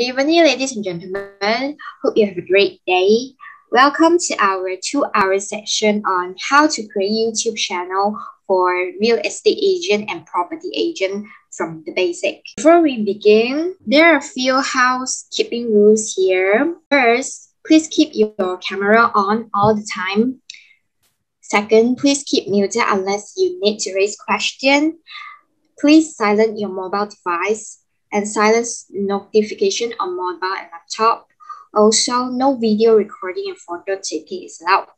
evening, ladies and gentlemen. Hope you have a great day. Welcome to our two-hour session on how to create YouTube channel for real estate agent and property agent from the basic. Before we begin, there are a few housekeeping rules here. First, please keep your camera on all the time. Second, please keep muted unless you need to raise question. Please silence your mobile device and silence notification on mobile and laptop. Also, no video recording and photo taking is allowed.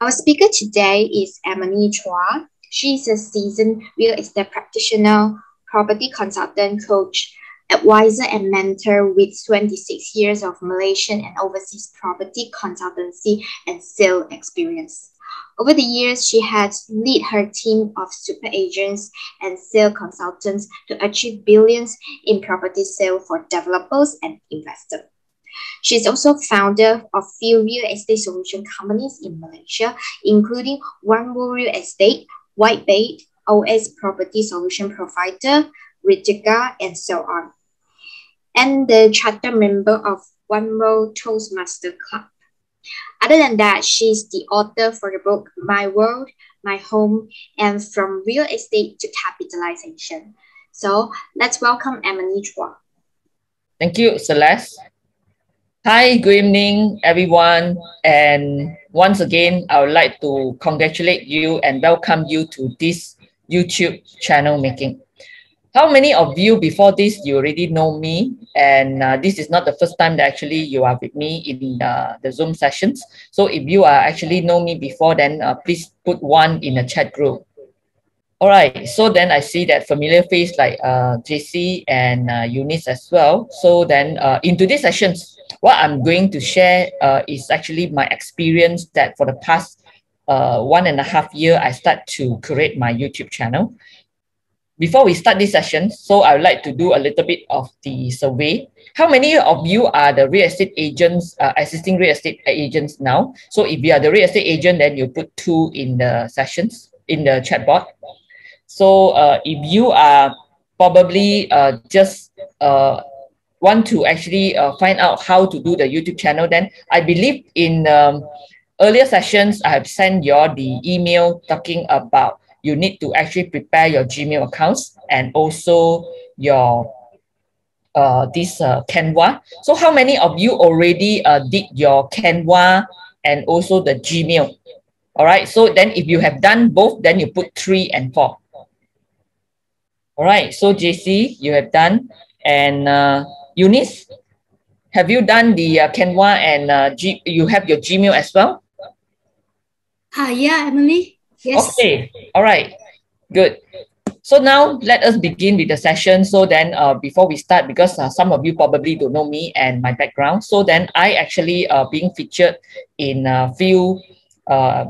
Our speaker today is Amenny Chua. She is a seasoned real estate practitioner, property consultant, coach, advisor, and mentor with 26 years of Malaysian and overseas property consultancy and sale experience. Over the years, she has led her team of super agents and sale consultants to achieve billions in property sale for developers and investors. She is also founder of few real estate solution companies in Malaysia, including One World Real Estate, Widebed, OS Property Solution Provider, Ritika, and so on. And the charter member of One World Toastmaster Club. Other than that, she's the author for the book My World, My Home, and From Real Estate to Capitalization. So let's welcome Amenny Chua. Thank you, Celeste. Hi, good evening, everyone. And once again, I would like to congratulate you and welcome you to this YouTube channel making. How many of you before this, you already know me? And uh, this is not the first time that actually you are with me in uh, the Zoom sessions. So if you are actually know me before, then uh, please put one in the chat group. All right, so then I see that familiar face like uh, JC and uh, Eunice as well. So then uh, in today's sessions, what I'm going to share is actually my experience that for the past one and a half year, I start to create my YouTube channel before we start this session, so I would like to do a little bit of the survey. How many of you are the real estate agents, uh, assisting real estate agents now? So if you are the real estate agent, then you put two in the sessions, in the chat. So uh, if you are probably uh, just uh, want to actually uh, find out how to do the YouTube channel, then I believe in um, earlier sessions, I have sent you all the email talking about you need to actually prepare your Gmail accounts and also your uh, this uh, Canva. So how many of you already uh, did your Canva and also the Gmail? All right, so then if you have done both, then you put three and four. All right, so JC, you have done. And uh, Eunice, have you done the uh, Canva and uh, G you have your Gmail as well? Uh, yeah, Amenny. Yes. Okay. All right. Good. So now let us begin with the session. So then uh, before we start, because uh, some of you probably don't know me and my background. So then I actually uh, being featured in a few uh,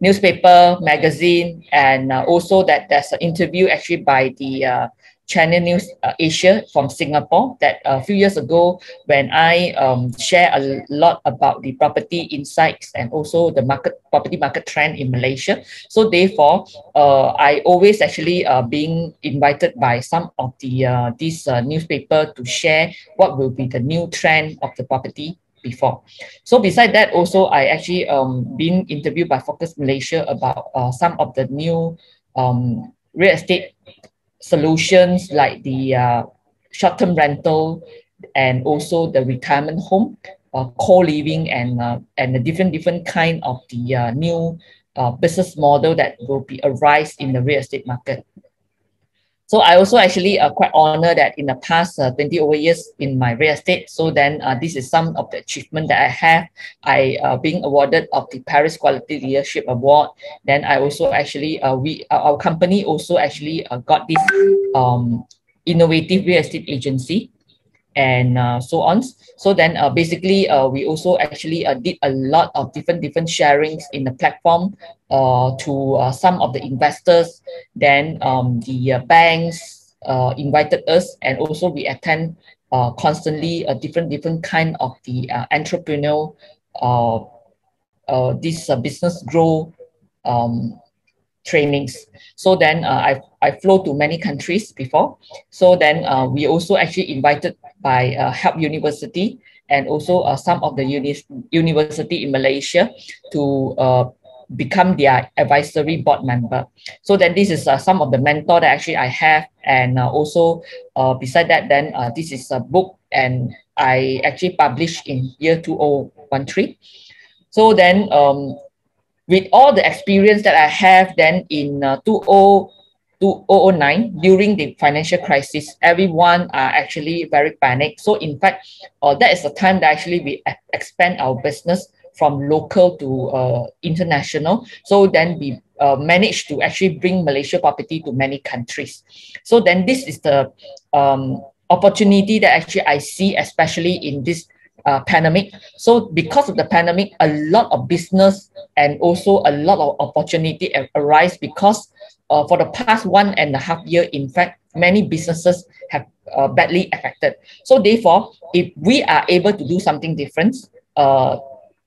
newspaper, magazine, and uh, also that there's an interview actually by the uh, Channel News uh, Asia from Singapore that a few years ago when I um, share a lot about the property insights and also the market property market trend in Malaysia. So therefore, uh, I always actually uh, being invited by some of the uh, this uh, newspaper to share what will be the new trend of the property before. So beside that, also I actually um been interviewed by Focus Malaysia about uh, some of the new um real estate solutions like the uh, short-term rental and also the retirement home, uh, co-living and uh, and the different different kind of the uh, new uh, business model that will be arise in the real estate market. So I also actually uh, quite honored that in the past uh, 20 over years in my real estate. So then uh, this is some of the achievement that I have. I uh, being awarded of the Paris Quality Leadership Award. Then I also actually, uh, we our company also actually uh, got this um, innovative real estate agency and uh, so on. So then uh, basically uh, we also actually uh, did a lot of different different sharings in the platform uh, to uh, some of the investors. Then um, the banks invited us and also we attend constantly a different different kind of the entrepreneurial this business grow um, trainings. So then uh, I I flew to many countries before. So then uh, we also actually invited by uh, Help University and also uh, some of the uni university in Malaysia to uh, become their advisory board member. So then this is uh, some of the mentor that actually I have. And uh, also uh, beside that, then uh, this is a book and I actually published in year 2013. So then um, with all the experience that I have then in uh, 20, 2009 during the financial crisis, everyone are actually very panicked. So in fact, uh, that is the time that actually we expand our business from local to uh, international. So then we uh, managed to actually bring Malaysia property to many countries. So then this is the um, opportunity that actually I see, especially in this uh, pandemic. So because of the pandemic, a lot of business and also a lot of opportunity arise because uh, for the past one and a half year, in fact, many businesses have uh, badly affected. So therefore, if we are able to do something different, uh,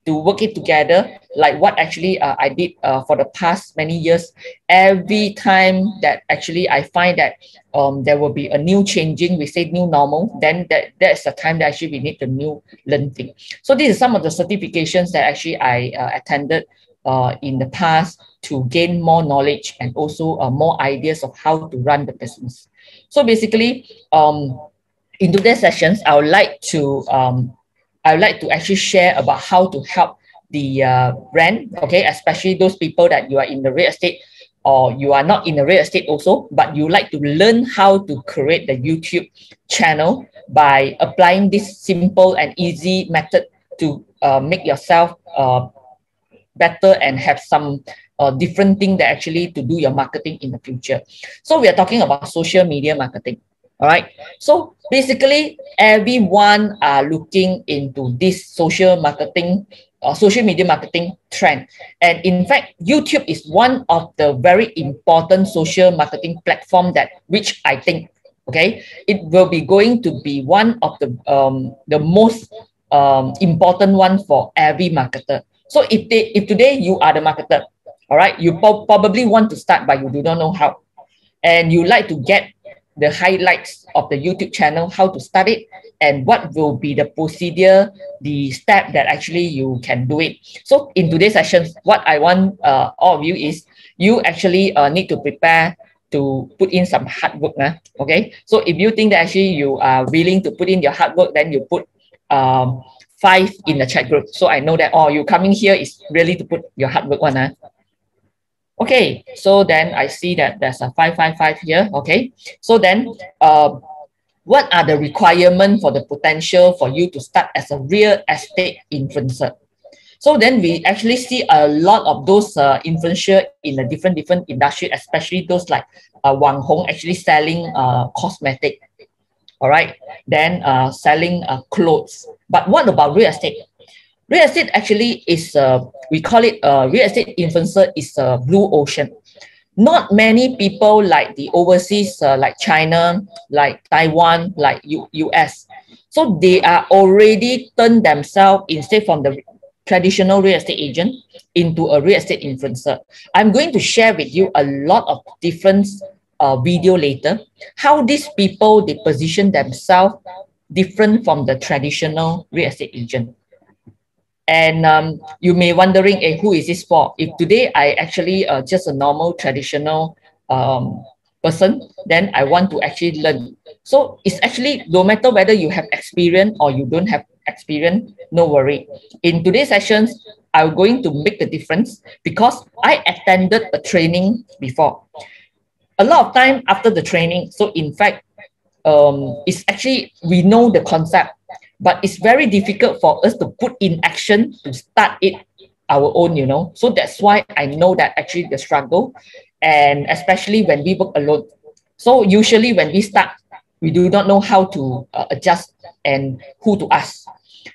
to work it together like what actually uh, i did uh, for the past many years every time that actually i find that um, there will be a new changing we say new normal then that that's the time that actually we need the new learning. so these are some of the certifications that actually i uh, attended uh, in the past to gain more knowledge and also uh, more ideas of how to run the business so basically um, in today's sessions i would like to um, I would like to actually share about how to help the uh, brand, okay, especially those people that you are in the real estate or you are not in the real estate also, but you like to learn how to create the YouTube channel by applying this simple and easy method to uh, make yourself uh, better and have some uh, different thing that actually to do your marketing in the future. So we are talking about social media marketing. All right. So basically, everyone are looking into this social marketing, uh, social media marketing trend. And in fact, YouTube is one of the very important social marketing platform that which I think, okay, it will be going to be one of the um, the most um, important one for every marketer. So if they if today you are the marketer, all right, you po- probably want to start, but you do not know how, and you like to get the highlights of the YouTube channel, how to start it, and what will be the procedure, the step that actually you can do it. So in today's session, what I want uh, all of you is you actually uh, need to prepare to put in some hard work. Nah? Okay. So if you think that actually you are willing to put in your hard work, then you put um, five in the chat group. So I know that, oh, you coming here is really to put your hard work on. Nah? Okay, so then I see that there's a 555 here. Okay, so then uh, what are the requirements for the potential for you to start as a real estate influencer? So then we actually see a lot of those uh, influencer in a different different industry, especially those like uh, Wang Hong actually selling uh, cosmetic. All right, then uh, selling uh, clothes. But what about real estate? Real estate actually is uh, we call it uh, real estate influencer is a blue ocean. Not many people like the overseas uh, like china like taiwan like U- us so they are already turned themselves instead from the traditional real estate agent into a real estate influencer. I'm going to share with you a lot of different uh, video later how these people they position themselves different from the traditional real estate agent and um, you may wondering, hey, who is this for? If today I actually uh, just a normal traditional um, person, then I want to actually learn. So it's actually no matter whether you have experience or you don't have experience, no worry. In today's sessions, I'm going to make the difference because I attended a training before. A lot of time after the training, so in fact, um, it's actually we know the concept but it's very difficult for us to put in action to start it our own you know. So that's why i know that actually the struggle and especially when we work alone. So usually when we start we do not know how to uh, adjust and who to ask.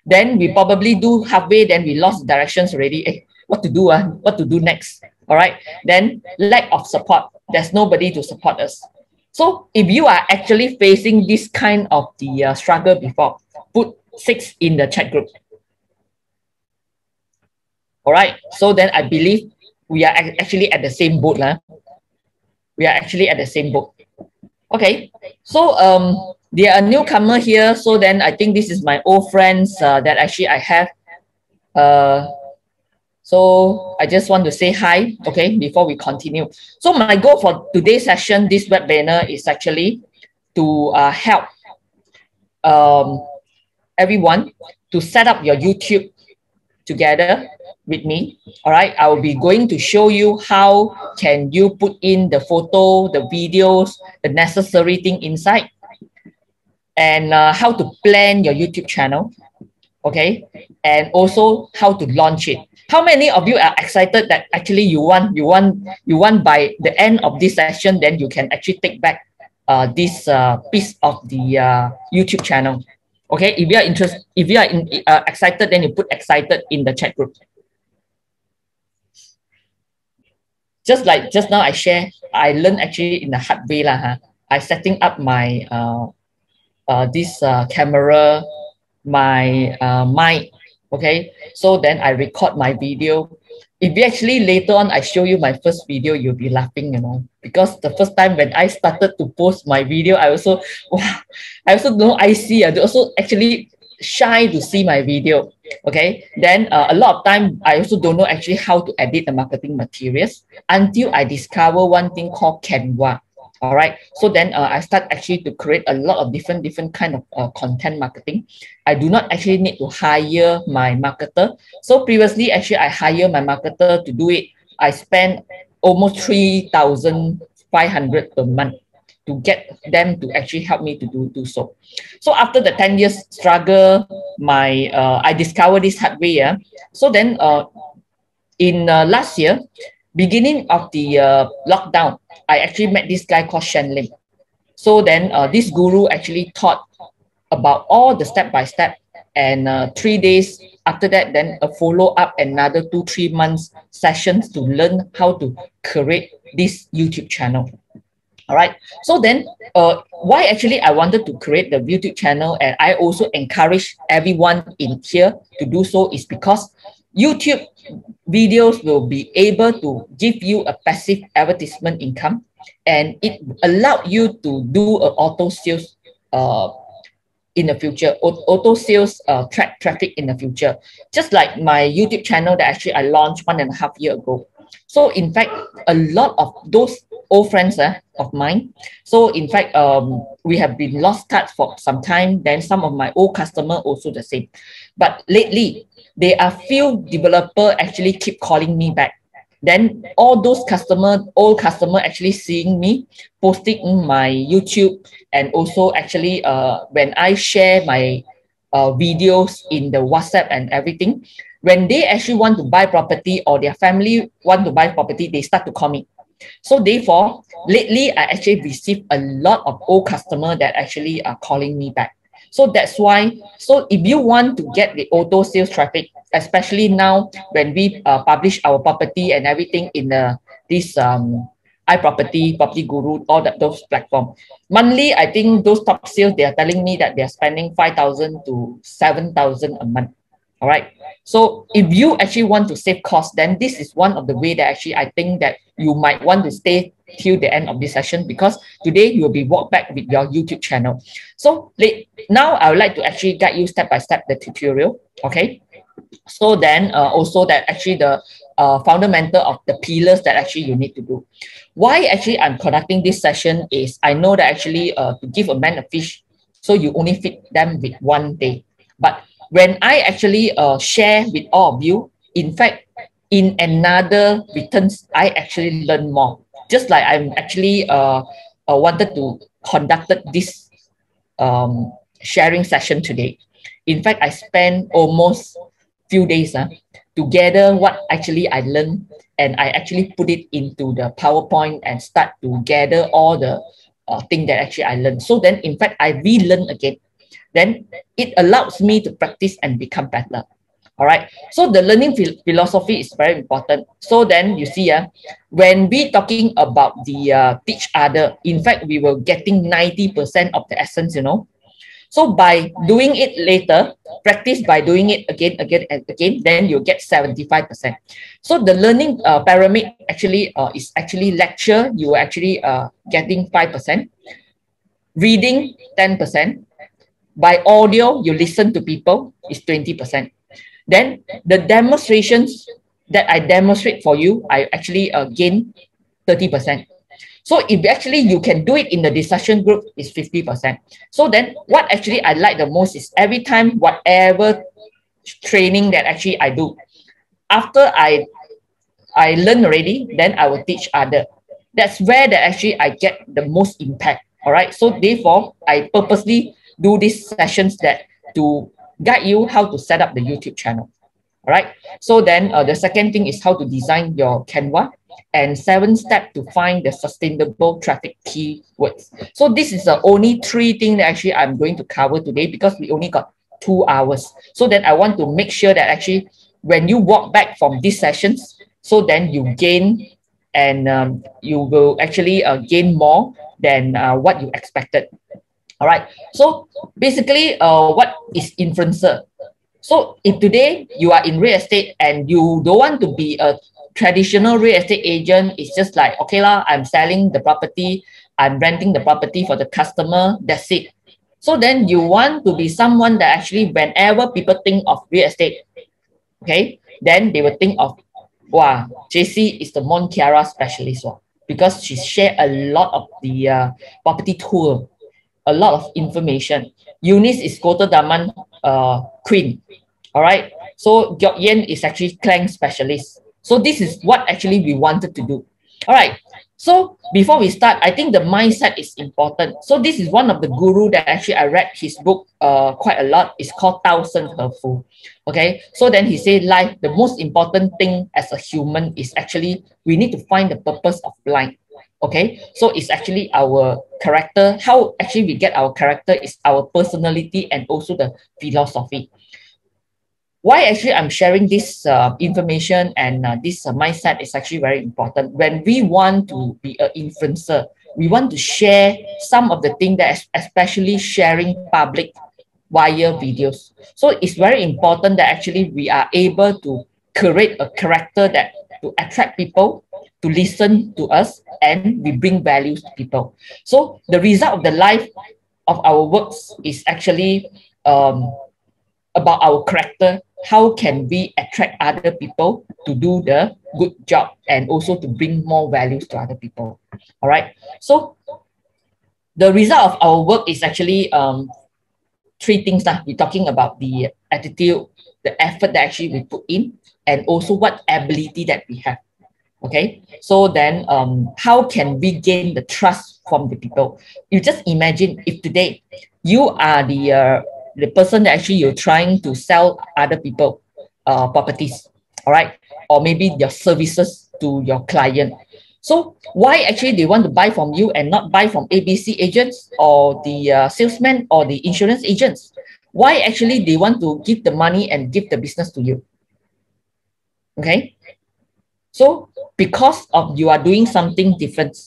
Then we probably do halfway then we lost directions already. Eh, what to do uh, what to do next? All right then lack of support. There's nobody to support us. So if you are actually facing this kind of the uh, struggle before six in the chat group. All right. So then I believe we are actually at the same boat. Lah. We are actually at the same boat. Okay, so um, there are newcomer here. So then I think this is my old friends uh, that actually I have. Uh, so I just want to say hi, okay, before we continue. So my goal for today's session, this webinar is actually to uh, help um, everyone to set up your YouTube together with me. All right, I will be going to show you how can you put in the photo, the videos, the necessary thing inside, and uh, how to plan your YouTube channel. Okay, and also how to launch it. How many of you are excited that actually you want you want you want by the end of this session, then you can actually take back uh, this uh, piece of the uh, YouTube channel. Okay, if you are interested, if you are in, uh, excited, then you put excited in the chat group. Just like just now I share, I learned actually in the hard way lah. Huh? I setting up my uh, uh, this uh, camera, my uh, mic, okay? So then I record my video if you actually later on I show you my first video, you'll be laughing, you know, because the first time when I started to post my video, I also, wow, I also know I see, I also actually shy to see my video. Okay, then uh, a lot of time I also don't know actually how to edit the marketing materials until I discover one thing called Canva all right so then uh, i start actually to create a lot of different different kind of uh, content marketing. I do not actually need to hire my marketer. So previously actually i hire my marketer to do it. I spend almost 3500 per month to get them to actually help me to do, do so. So after the 10 years struggle my uh, i discovered this hard way yeah. So then uh, in uh, last year beginning of the uh, lockdown, I actually met this guy called Shen Lim. So then uh, this guru actually taught about all the step by step and uh, three days after that, then a follow up another two, three months sessions to learn how to create this YouTube channel. All right. So then, uh, why actually I wanted to create the YouTube channel and I also encourage everyone in here to do so is because YouTube videos will be able to give you a passive advertisement income and it allowed you to do a auto sales uh, in the future, auto sales uh, track traffic in the future. Just like my YouTube channel that actually I launched one and a half year ago. So in fact, a lot of those old friends uh, of mine. So in fact, um, we have been lost touch for some time. Then some of my old customer also the same. But lately, there are few developer actually keep calling me back. Then all those customer, old customer actually seeing me posting in my YouTube and also actually uh, when I share my uh, videos in the WhatsApp and everything, when they actually want to buy property or their family want to buy property, they start to call me. So therefore, lately I actually received a lot of old customer that actually are calling me back. So that's why, so if you want to get the auto sales traffic, especially now when we uh, publish our property and everything in the this um iProperty, Property Guru, all that those platform. Monthly, I think those top sales they are telling me that they are spending five thousand to seven thousand a month. All right. So if you actually want to save cost, then this is one of the way that actually I think that you might want to stay till the end of this session because today you will be walk back with your YouTube channel. So now I would like to actually guide you step by step the tutorial. Okay. So then uh, also that actually the uh, fundamental of the pillars that actually you need to do. Why actually I'm conducting this session is I know that actually uh, to give a man a fish, so you only feed them with one day. But when I actually uh, share with all of you, in fact, in another returns, I actually learn more. Just like I'm actually uh, uh wanted to conducted this um, sharing session today. In fact, I spent almost few days uh, to gather what actually I learned and I actually put it into the PowerPoint and start to gather all the uh, thing that actually I learned. So then, in fact, I relearn again then it allows me to practice and become better. All right. So the learning philosophy is very important. So then you see, uh, when we talking about the uh, teach other, in fact, we were getting 90% of the essence, you know. So by doing it later, practice by doing it again, again, and again, then you get 75%. So the learning uh, pyramid actually uh, is actually lecture, you are actually uh, getting 5%, reading 10%, by audio, you listen to people is 20%. Then the demonstrations that I demonstrate for you, I actually uh, gain 30%. So if actually you can do it in the discussion group is 50%. So then what actually I like the most is every time whatever training that actually I do, after I I learn already, then I will teach other. That's where that actually I get the most impact. All right. So therefore, I purposely do these sessions that to guide you how to set up the YouTube channel. All right. So then uh, the second thing is how to design your Canva and seven step to find the sustainable traffic keywords. So this is the only three things that actually I'm going to cover today because we only got two hours. So then I want to make sure that actually when you walk back from these sessions, so then you gain and um, you will actually uh, gain more than uh, what you expected. All right. So basically, uh, what is influencer? So if today you are in real estate and you don't want to be a traditional real estate agent, it's just like, okay lah, I'm selling the property, I'm renting the property for the customer, that's it. So then you want to be someone that actually, whenever people think of real estate, okay, then they will think of, wow, JC is the Mont Kiara specialist one because she share a lot of the uh, property tour a lot of information. Eunice is Kota Daman uh, queen. All right. So Gyok Yen is actually Klang specialist. So this is what actually we wanted to do. All right. So before we start, I think the mindset is important. So this is one of the guru that actually I read his book uh, quite a lot. It's called Thousand Sen He Fu. Okay. So then he said life, the most important thing as a human is actually we need to find the purpose of life okay? So it's actually our character how actually we get our character is our personality and also the philosophy. Why actually i'm sharing this uh, information and uh, this uh, mindset is actually very important. When we want to be an influencer we want to share some of the things that especially sharing public via videos. So it's very important that actually we are able to create a character that to attract people to listen to us and we bring values to people. So the result of the life of our works is actually um, about our character. How can we attract other people to do the good job and also to bring more values to other people? All right. So the result of our work is actually um, three things. Now. We're talking about the attitude, the effort that actually we put in, and also what ability that we have. Okay, so then um, how can we gain the trust from the people? You just imagine if today you are the uh, the person that actually you're trying to sell other people uh, properties, all right, or maybe your services to your client. So why actually they want to buy from you and not buy from ABC agents or the uh, salesman or the insurance agents? Why actually they want to give the money and give the business to you? Okay, so because of you are doing something different.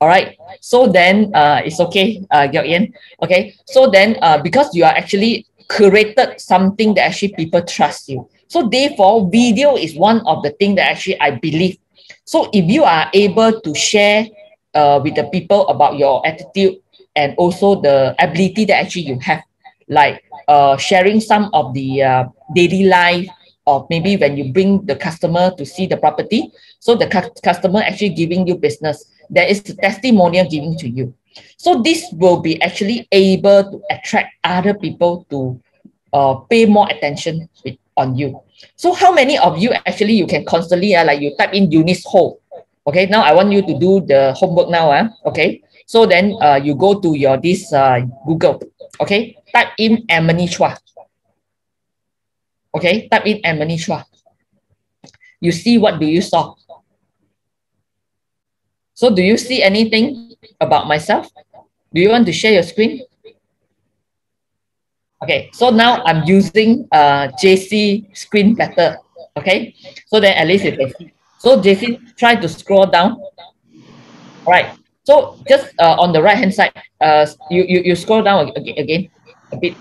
All right. So then uh, it's okay, uh, Yen. Okay. So then uh, because you are actually created something that actually people trust you. So therefore, video is one of the things that actually I believe. So if you are able to share uh, with the people about your attitude and also the ability that actually you have, like uh, sharing some of the uh, daily life or maybe when you bring the customer to see the property, so the cu- customer actually giving you business, there is a testimonial giving to you. So this will be actually able to attract other people to uh, pay more attention with, on you. So how many of you actually you can constantly uh, like you type in Eunice Ho. Okay, now I want you to do the homework now. Uh, okay, so then uh, you go to your this uh, Google. Okay, type in Amenny Chua. Okay, type in Amenny Chua. You see what do you saw? So do you see anything about myself? Do you want to share your screen? Okay, so now I'm using uh, JC screen better. Okay, so then at least you can see. So JC, try to scroll down. All right, So just uh, on the right hand side, uh, you, you, you scroll down again, again a bit.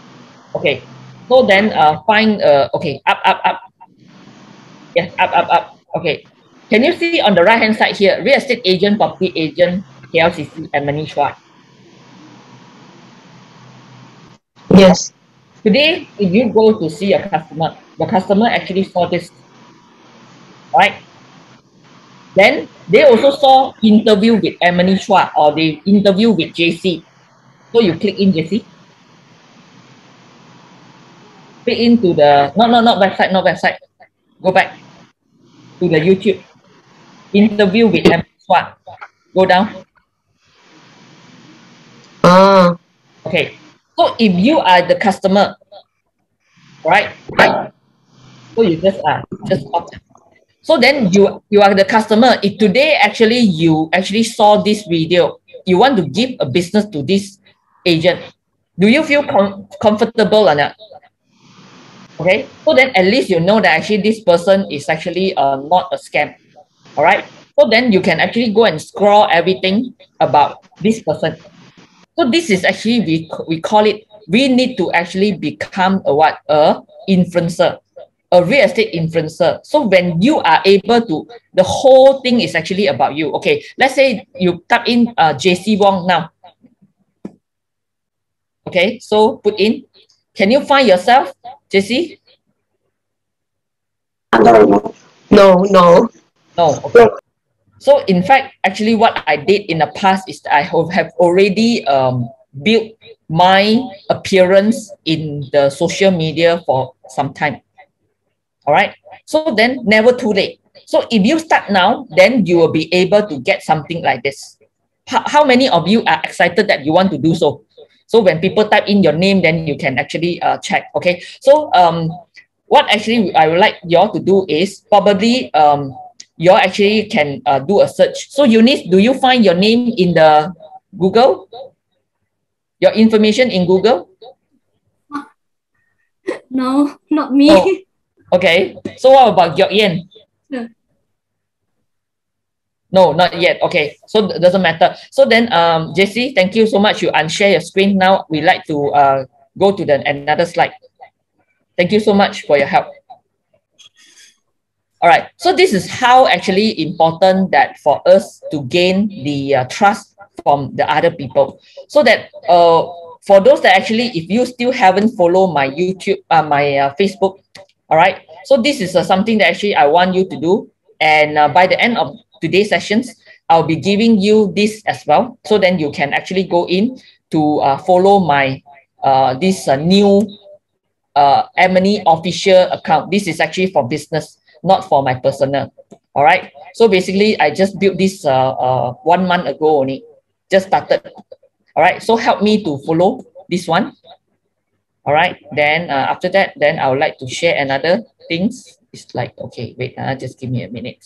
Okay. So then uh, find, uh, okay, up, up, up. Yes, up, up, up. Okay. Can you see on the right hand side here, real estate agent, property agent, KLCC, and Amenny Chua? Yes. Today, if you go to see a customer, the customer actually saw this, right? Then they also saw interview with Amenny Chua or they interview with JC. So you click in JC. Click into the, no, no, not website, not website. Go back to the YouTube. Interview with Chua. Go down. Ah. Okay. So if you are the customer, right? So you just uh, just. So then you you are the customer. If today actually you actually saw this video, you want to give a business to this agent, do you feel com comfortable or not? Okay, so then at least you know that actually this person is actually uh, not a scam. All right. So then you can actually go and scroll everything about this person. So this is actually we we call it. We need to actually become a what a influencer, a real estate influencer. So when you are able to, the whole thing is actually about you. Okay, let's say you type in uh, JC Wong now. Okay, so put in. Can you find yourself, JC? No, no. No. Okay. So in fact, actually what I did in the past is I have, have already um, built my appearance in the social media for some time. All right. So then never too late. So if you start now, then you will be able to get something like this. How, how many of you are excited that you want to do so? So when people type in your name, then you can actually uh, check. Okay. So um, what actually I would like you all to do is probably um, you all actually can uh, do a search. So Eunice, do you find your name in the Google? Your information in Google? No, not me. Oh, okay. So what about Gyok Yen? No. No, not yet. Okay. So it doesn't matter. So then, um, JC, thank you so much. You unshare your screen now. We like to uh, go to the another slide. Thank you so much for your help. All right. So this is how actually important that for us to gain the uh, trust from the other people. So that uh, for those that actually, if you still haven't followed my YouTube, uh, my uh, Facebook, all right. So this is uh, something that actually I want you to do. And uh, by the end of today's sessions, I'll be giving you this as well. So then you can actually go in to uh, follow my uh, this uh, new uh, official account. This is actually for business not for my personal. All right. So basically, I just built this uh, uh, one month ago only. Just started. All right. So help me to follow this one. All right. Then uh, after that, then I would like to share another things. It's like okay, wait. Uh, just give me a minute.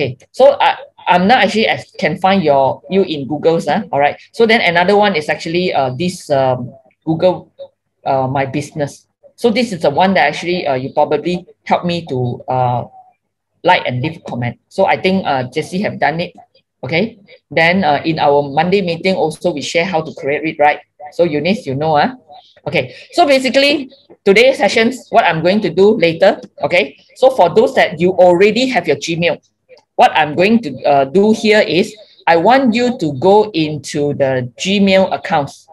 Okay. So I I'm not actually can find your you in Google's. Uh, all right. So then another one is actually uh this um, Google uh, my business. So this is the one that actually uh, you probably help me to uh, like and leave comment. So I think uh, Jesse have done it. Okay. Then uh, in our Monday meeting also we share how to create it, right? So Eunice, you know, huh? Okay. So basically today's sessions, what I'm going to do later. Okay. So for those that you already have your Gmail, what I'm going to uh, do here is I want you to go into the Gmail accounts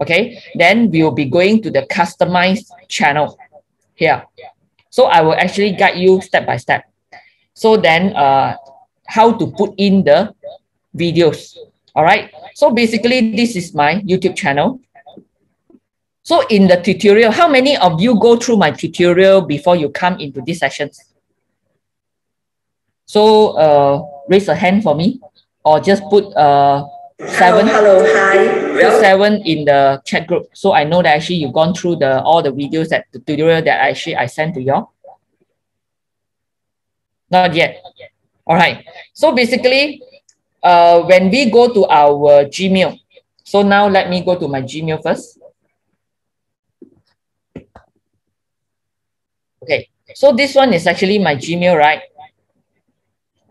okay? Then we will be going to the customized channel here. So i will actually guide you step by step. So then uh how to put in the videos all right so basically this is my youtube channel. So in the tutorial how many of you go through my tutorial before you come into these sessions so uh raise a hand for me or just put uh seven. hello, hello hi seven in the chat group. So i know that actually you've gone through the all the videos that the tutorial that actually i sent to you not yet. All right. So basically uh when we go to our gmail so now let me go to my gmail first. Okay. So this one is actually my gmail right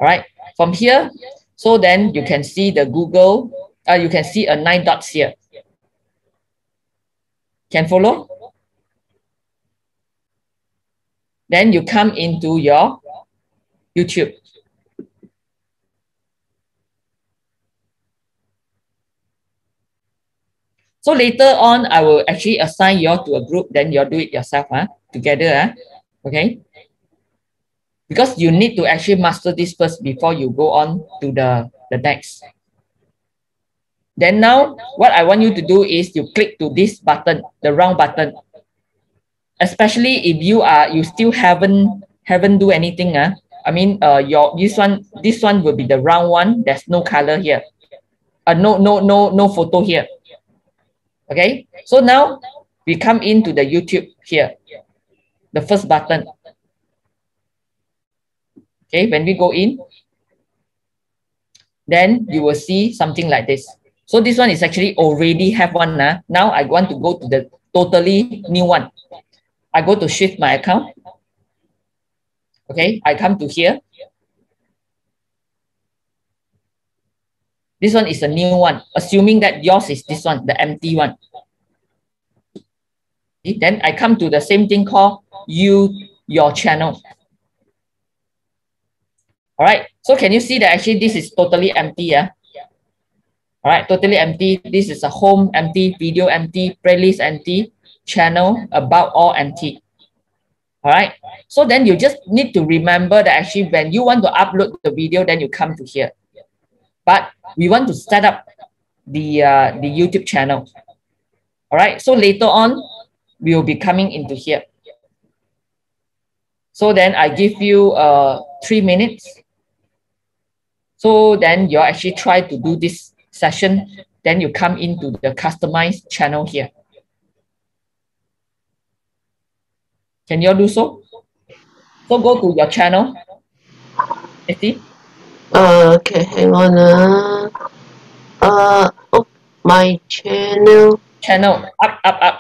all right from here So then you can see the Google, uh, you can see a nine dots here. Can follow? Then you come into your YouTube. So later on, I will actually assign you all to a group, then you'll do it yourself, huh? together. Huh? Okay. Because you need to actually master this first before you go on to the, the next. Then now, what I want you to do is you click to this button, the round button. Especially if you are you still haven't haven't do anything. Uh, I mean uh your this one this one will be the round one. There's no color here. Uh no no no no photo here. Okay, so now we come into the YouTube here, the first button. Okay, when we go in, then you will see something like this. So this one is actually already have one. Uh. Now I want to go to the totally new one. I go to shift my account. Okay, I come to here. This one is a new one, assuming that yours is this one, the empty one. Then I come to the same thing called you, your channel. All right, so can you see that actually this is totally empty? Yeah. All right, totally empty. This is a home empty, video empty, playlist empty, channel about all empty. All right, so then you just need to remember that actually when you want to upload the video, then you come to here but we want to set up the uh, the YouTube channel. All right, so later on, we will be coming into here. So then I give you uh, three minutes. So then you actually try to do this session. Then you come into the customized channel here. Can you all do so? So go to your channel. see. Uh, okay, hang on. Uh, uh, oh, my channel. Channel up, up, up.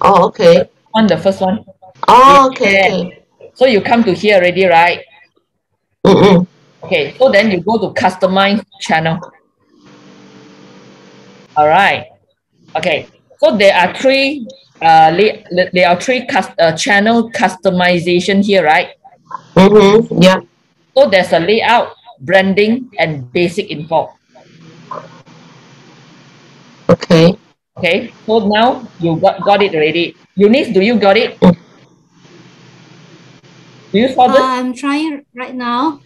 Oh, okay. On the first one. Oh, okay. okay. So you come to here already, right? Mm-mm. Okay, so then you go to customize channel. All right. Okay, so there are three. Uh, there are three cust uh, channel customization here, right? Mm-hmm. Yeah. So there's a layout, branding, and basic info. Okay. Okay, so now you got, got it already. Eunice, do you got it? Mm. Do you follow this? Uh, I'm trying right now.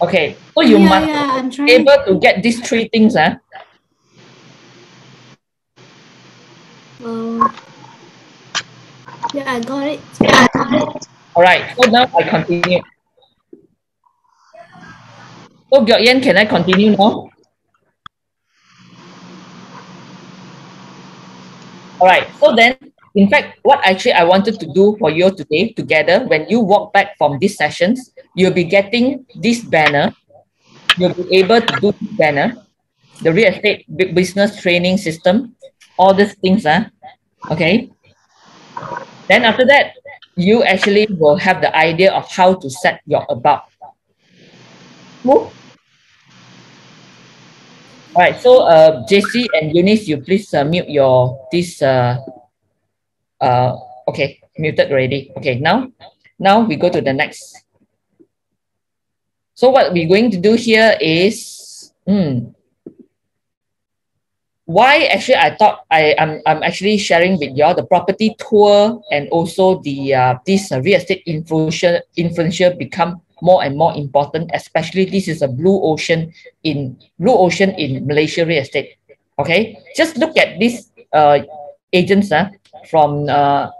Okay, so you yeah, must yeah, I'm trying. be able to get these three things. Huh? Uh, yeah, I got it. Yeah, I got it. All right, so now I continue. So Gyeok can I continue now? All right, so then, in fact, what actually I wanted to do for you today together, when you walk back from these sessions, you'll be getting this banner. You'll be able to do this banner, the real estate business training system, all these things, huh? okay? Then after that, you actually will have the idea of how to set your about. Move. All right, so uh, JC and Eunice, you please uh, mute your this. Uh, uh, okay, muted already. Okay, now, now we go to the next. So what we're going to do here is, hmm, why actually I thought I am I'm, I'm actually sharing with you all the property tour and also the uh, this uh, real estate influencer influencer become more and more important, especially this is a blue ocean in blue ocean in Malaysia real estate. Okay, just look at these uh, agents uh, from uh,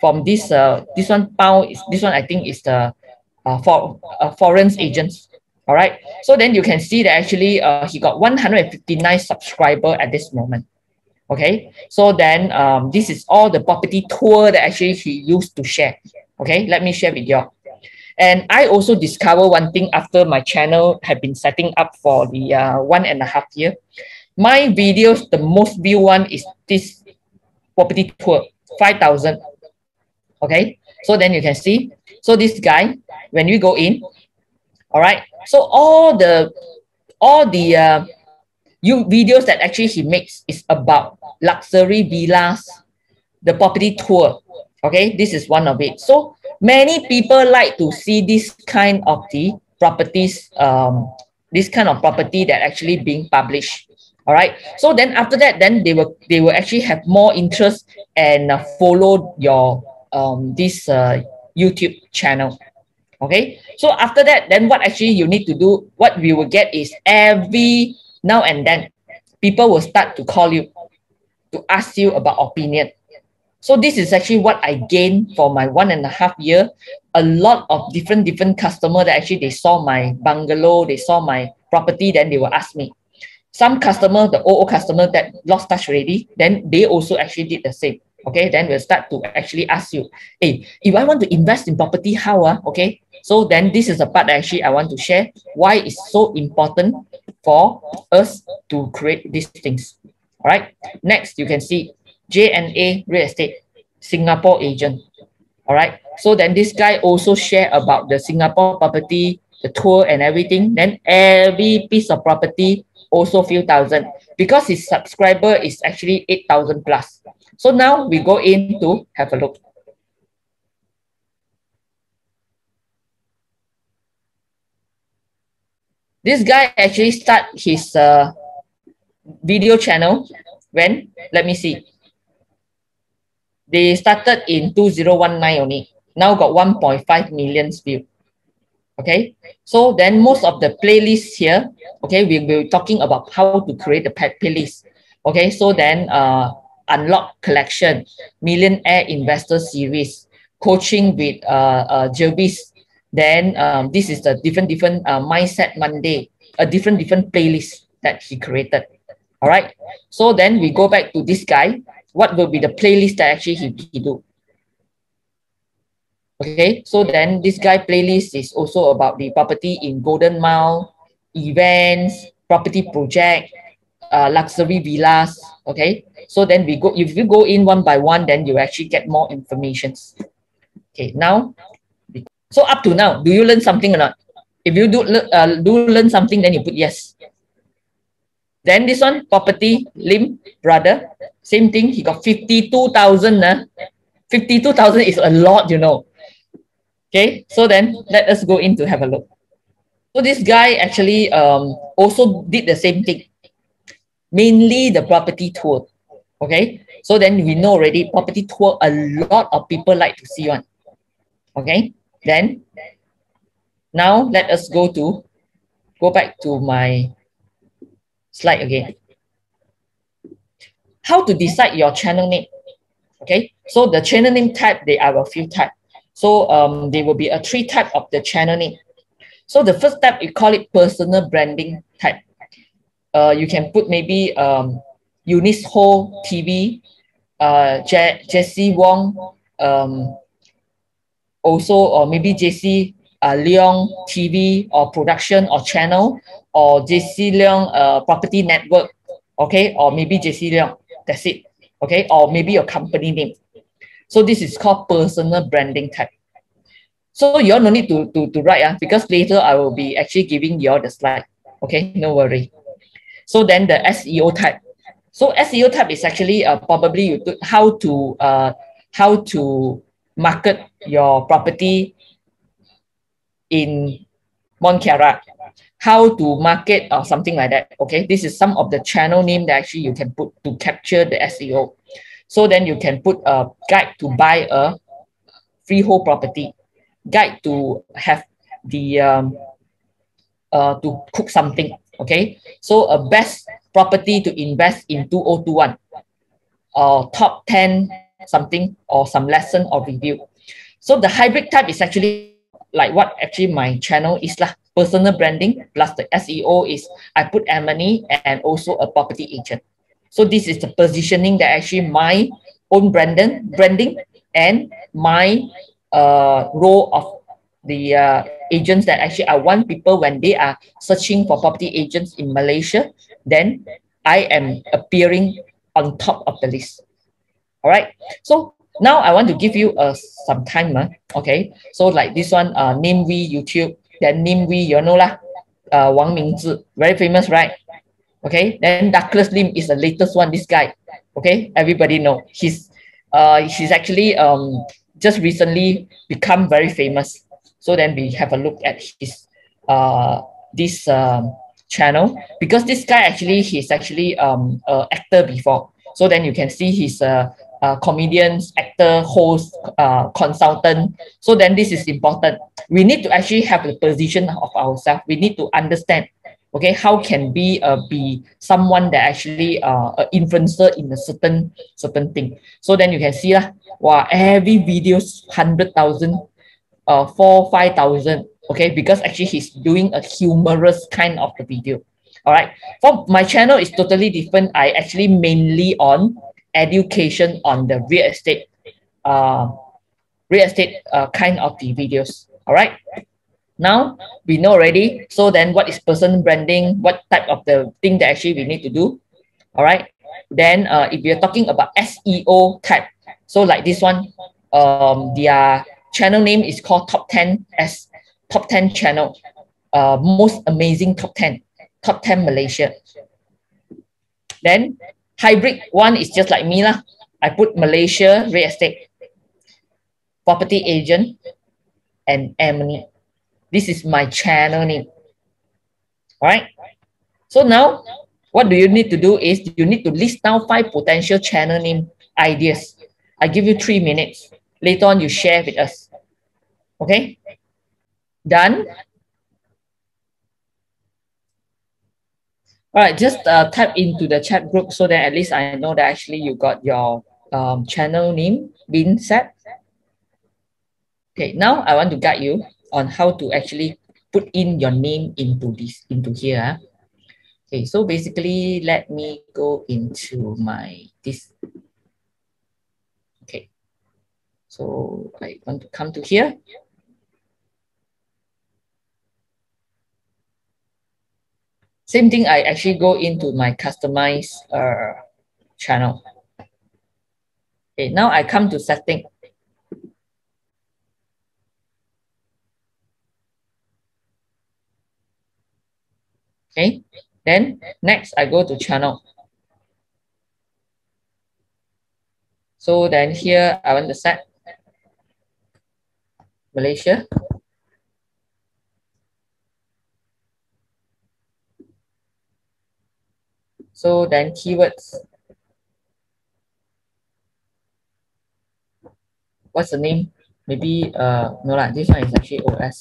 from this uh, this one pound is this one I think is the uh, for uh, foreign agents. All right, so then you can see that actually uh, he got 159 subscriber at this moment. Okay, so then um, this is all the property tour that actually he used to share. Okay, let me share with you. And I also discovered one thing after my channel had been setting up for the uh, one and a half year. My videos, the most view one is this property tour, 5,000. Okay, so then you can see. So this guy, when we go in, all right, so all the all the uh, you videos that actually he makes is about luxury villas, the property tour. Okay, this is one of it. So many people like to see this kind of the properties, um, this kind of property that actually being published. All right. So then after that, then they will they will actually have more interest and uh, follow your um this uh, YouTube channel. Okay. So after that, then what actually you need to do, what we will get is every now and then, people will start to call you to ask you about opinion. So this is actually what I gained for my one and a half year. A lot of different different customer that actually they saw my bungalow, they saw my property, then they will ask me. Some customer, the old customer that lost touch already, then they also actually did the same. Okay, then we'll start to actually ask you, hey, if I want to invest in property, how? Uh? Okay, so then this is the part that actually I want to share why it's so important for us to create these things. All right, next you can see JNA Real Estate, Singapore agent. All right. So then this guy also share about the Singapore property, the tour and everything. Then every piece of property also few thousand because his subscriber is actually 8,000 plus. So now we go in to have a look. This guy actually start his uh, video channel when, let me see, they started in 2019 only. Now got 1.5 million view. Okay, so then most of the playlists here, okay, we will be talking about how to create the playlist. Okay, so then uh, unlock collection, millionaire investor series, coaching with uh, uh Jervis. Then um, this is the different different uh, mindset Monday, a different different playlist that he created. All right. So then we go back to this guy what will be the playlist that actually he, he do. Okay, so then this guy playlist is also about the property in Golden Mile, events, property project, uh, luxury villas. Okay, so then we go, if you go in one by one, then you actually get more informations. Okay, now, so up to now, do you learn something or not? If you do, uh, do learn something, then you put yes. Then this one, property, Lim, brother, same thing. He got 52,000. Uh. 52,000 is a lot, you know. Okay, so then let us go in to have a look. So this guy actually um, also did the same thing. Mainly the property tour. Okay, so then we know already property tour, a lot of people like to see one. Okay, then now let us go to, go back to my slide again. How to decide your channel name? Okay, so the channel name type, they are a few type. So um, there will be a three type of the channel name. So the first type, you call it personal branding type. Uh, you can put maybe um, Eunice Ho TV, uh, Je Jesse Wong, um, also, or maybe JC uh, Leong TV or production or channel, or JC Leong uh, property network, okay, or maybe JC Leong, that's it, okay, or maybe your company name. So this is called personal branding type. So you all no need to, to, to write uh, because later I will be actually giving you all the slide, okay, no worry. So then the SEO type. So SEO type is actually uh, probably you do, how to uh, how to market your property in Mont how to market or something like that. Okay, this is some of the channel name that actually you can put to capture the SEO. So then you can put a guide to buy a freehold property, guide to have the um, uh, to cook something. Okay, so a best property to invest in 2021 or top 10 something or some lesson or review. So the hybrid type is actually like what actually my channel is lah. Personal branding plus the SEO is I put Amenny and also a property agent. So this is the positioning that actually my own branding, branding and my uh, role of the uh, agents that actually I want people when they are searching for property agents in Malaysia, then I am appearing on top of the list. All right. So now I want to give you uh, some time. Uh, okay. So like this one, uh, Namewee YouTube, then Namewee, you know lah. uh, Wang Mingzi, very famous, right? Okay, then Douglas Lim is the latest one. This guy, okay, everybody know he's uh he's actually um just recently become very famous. So then we have a look at his uh this um channel because this guy actually he's actually um actor before. So then you can see he's a, comedians, actor, host, uh, consultant. So then this is important. We need to actually have the position of ourselves. We need to understand okay how can we uh, be someone that actually uh influencer in a certain certain thing. So then you can see lah wow every videos hundred thousand uh four five thousand okay? Because actually he's doing a humorous kind of the video all right for my channel is totally different. I actually mainly on education on the real estate uh real estate uh, kind of the videos all right now we know already. So then what is person branding? What type of the thing that actually we need to do? All right. Then uh, if you're talking about SEO type, so like this one, um, their channel name is called Top 10 S Top 10 channel. Uh, most amazing top 10, top 10 Malaysia. Then hybrid one is just like me lah. I put Malaysia real estate, property agent, and Amenny. This is my channel name. All right. So now what do you need to do is you need to list down five potential channel name ideas. I give you three minutes. Later on, you share with us. Okay. Done. All right, just uh, type into the chat group so that at least I know that actually you got your um, channel name being set. Okay, now I want to guide you on how to actually put in your name into this into here. Ah. Okay, so basically let me go into my this. Okay, so I want to come to here. Same thing, I actually go into my customized uh, channel. Okay, now I come to setting. Okay, then next I go to channel. So then here I want to set Malaysia. So then keywords. What's the name? Maybe uh no lah, this one is actually OS.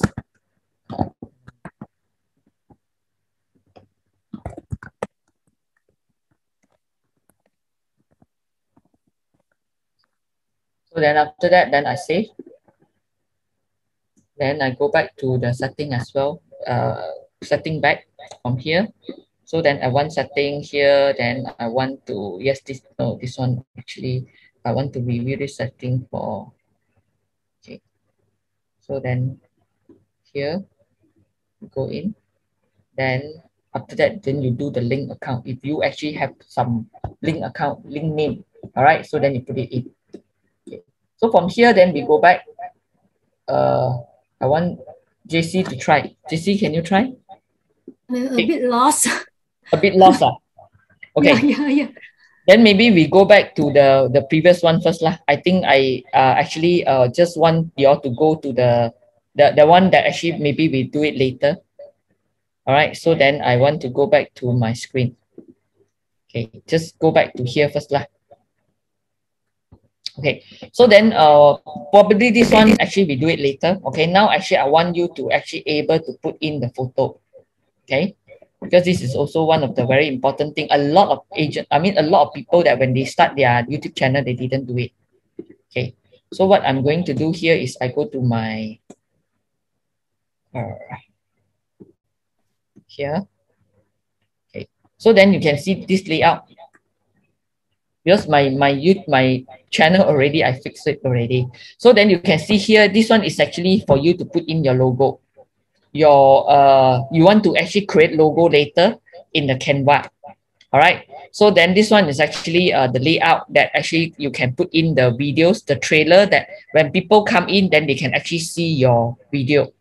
So then after that, then I save. Then I go back to the setting as well, uh, setting back from here. So then I want setting here, then I want to, yes, this, no, this one actually, I want to review this setting for, okay. So then here, go in, then after that, then you do the link account. If you actually have some link account, link name, all right, so then you put it in. So from here, then we go back. Uh, I want JC to try. JC, can you try? I'm a bit lost. A bit lost, ah. Okay. Yeah, yeah, yeah. Then maybe we go back to the the previous one first, lah. I think I uh, actually uh just want you all to go to the the the one that actually maybe we do it later. All right. So then I want to go back to my screen. Okay, just go back to here first, lah. Okay, so then uh, probably this one actually we do it later. Okay, now actually I want you to actually able to put in the photo. Okay, because this is also one of the very important thing. A lot of agent, I mean a lot of people that when they start their YouTube channel, they didn't do it. Okay, so what I'm going to do here is I go to my uh, here. Okay, so then you can see this layout because my my youth my channel already I fixed it already. So then you can see here, this one is actually for you to put in your logo. Your uh you want to actually create logo later in the Canva. All right. So then this one is actually uh, the layout that actually you can put in the videos, the trailer that when people come in, then they can actually see your video.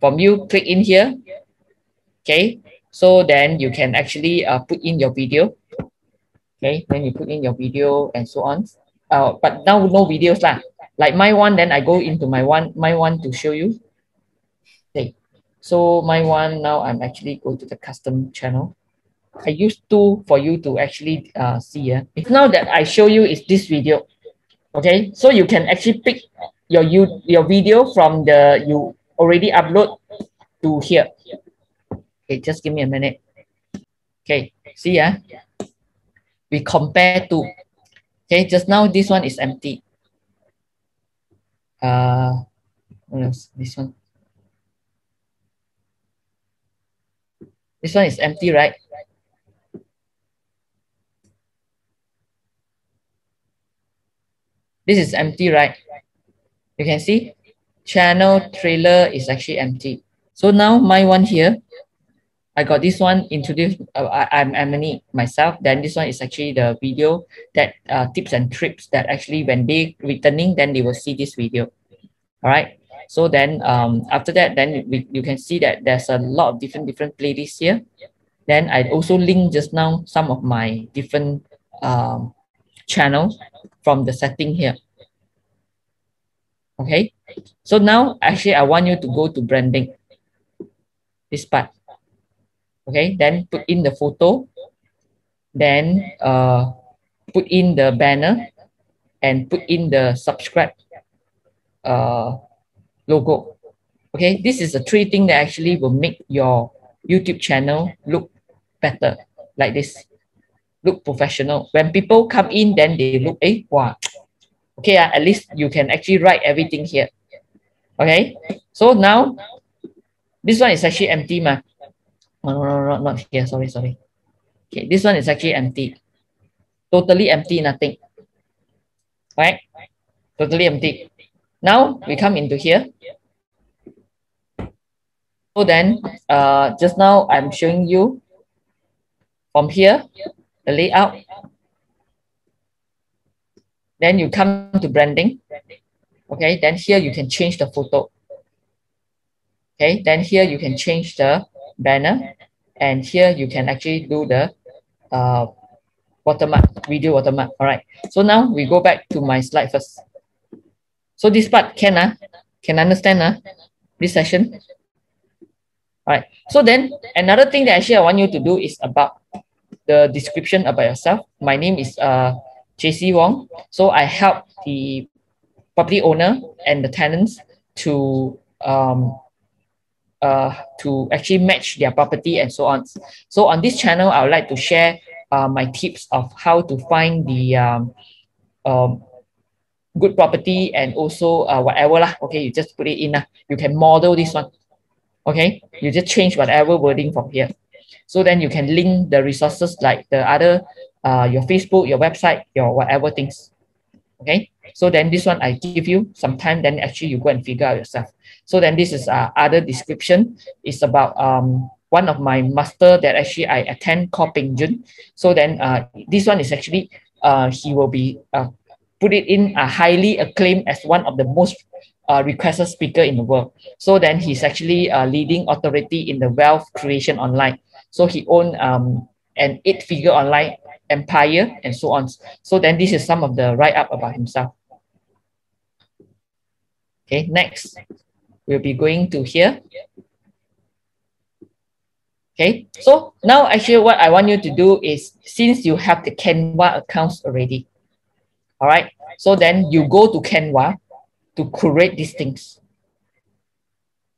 From you click in here. Okay, so then you can actually uh, put in your video. Okay, then you put in your video and so on. Uh, but now no videos lah. Like my one, then I go into my one, my one to show you. Okay, so my one now I'm actually go to the custom channel. I use two for you to actually uh, see. Uh. If now that I show you is this video, okay, so you can actually pick your you your video from the you already upload to here. Okay, just give me a minute. Okay, see yeah. We compare to. Okay, just now this one is empty. Uh? This one. This one is empty, right? This is empty, right? You can see channel trailer is actually empty. So now my one here, I got this one introduced, uh, I, am Amenny myself. Then this one is actually the video that uh, tips and tricks that actually when they returning, then they will see this video. All right. So then um, after that, then we, you can see that there's a lot of different, different playlists here. Then I also link just now some of my different um, channels from the setting here. Okay. So now actually I want you to go to branding. This part. Okay. Then put in the photo. Then uh, put in the banner and put in the subscribe uh, logo. Okay. This is the three thing that actually will make your YouTube channel look better like this. Look professional. When people come in, then they look, eh, wow, okay, uh, at least you can actually write everything here. Okay, so now this one is actually empty, ma. Oh, no, no, no, not here. Sorry, sorry. Okay, this one is actually empty. Totally empty, nothing. Right? Totally empty. Now we come into here. So then, uh, just now I'm showing you from here, the layout. Then you come to branding. Okay, then here you can change the photo. Okay, then here you can change the banner. And here you can actually do the uh, watermark, video watermark. All right. So now we go back to my slide first. So this part can, uh, can understand uh, this session? All right. So then another thing that actually I want you to do is about the description about yourself. My name is uh, JC Wong. So I help the property owner and the tenants to um, uh, to actually match their property and so on. So on this channel, I would like to share uh, my tips of how to find the um, um, good property and also uh, whatever lah. Okay, you just put it in. Uh, you can model this one. Okay, you just change whatever wording from here. So then you can link the resources like the other uh, your Facebook, your website, your whatever things. Okay. So then this one I give you some time, then actually you go and figure out yourself. So then this is uh, other description. It's about um, one of my master that actually I attend called Peng Joon. So then uh, this one is actually uh, he will be uh, put it in a highly acclaimed as one of the most uh, requested speaker in the world. So then he's actually a leading authority in the wealth creation online. So he owned um, an eight-figure online empire, and so on. So then this is some of the write-up about himself. Okay, next, we'll be going to here. Okay, so now actually what I want you to do is, since you have the Canva accounts already, all right, so then you go to Canva to create these things.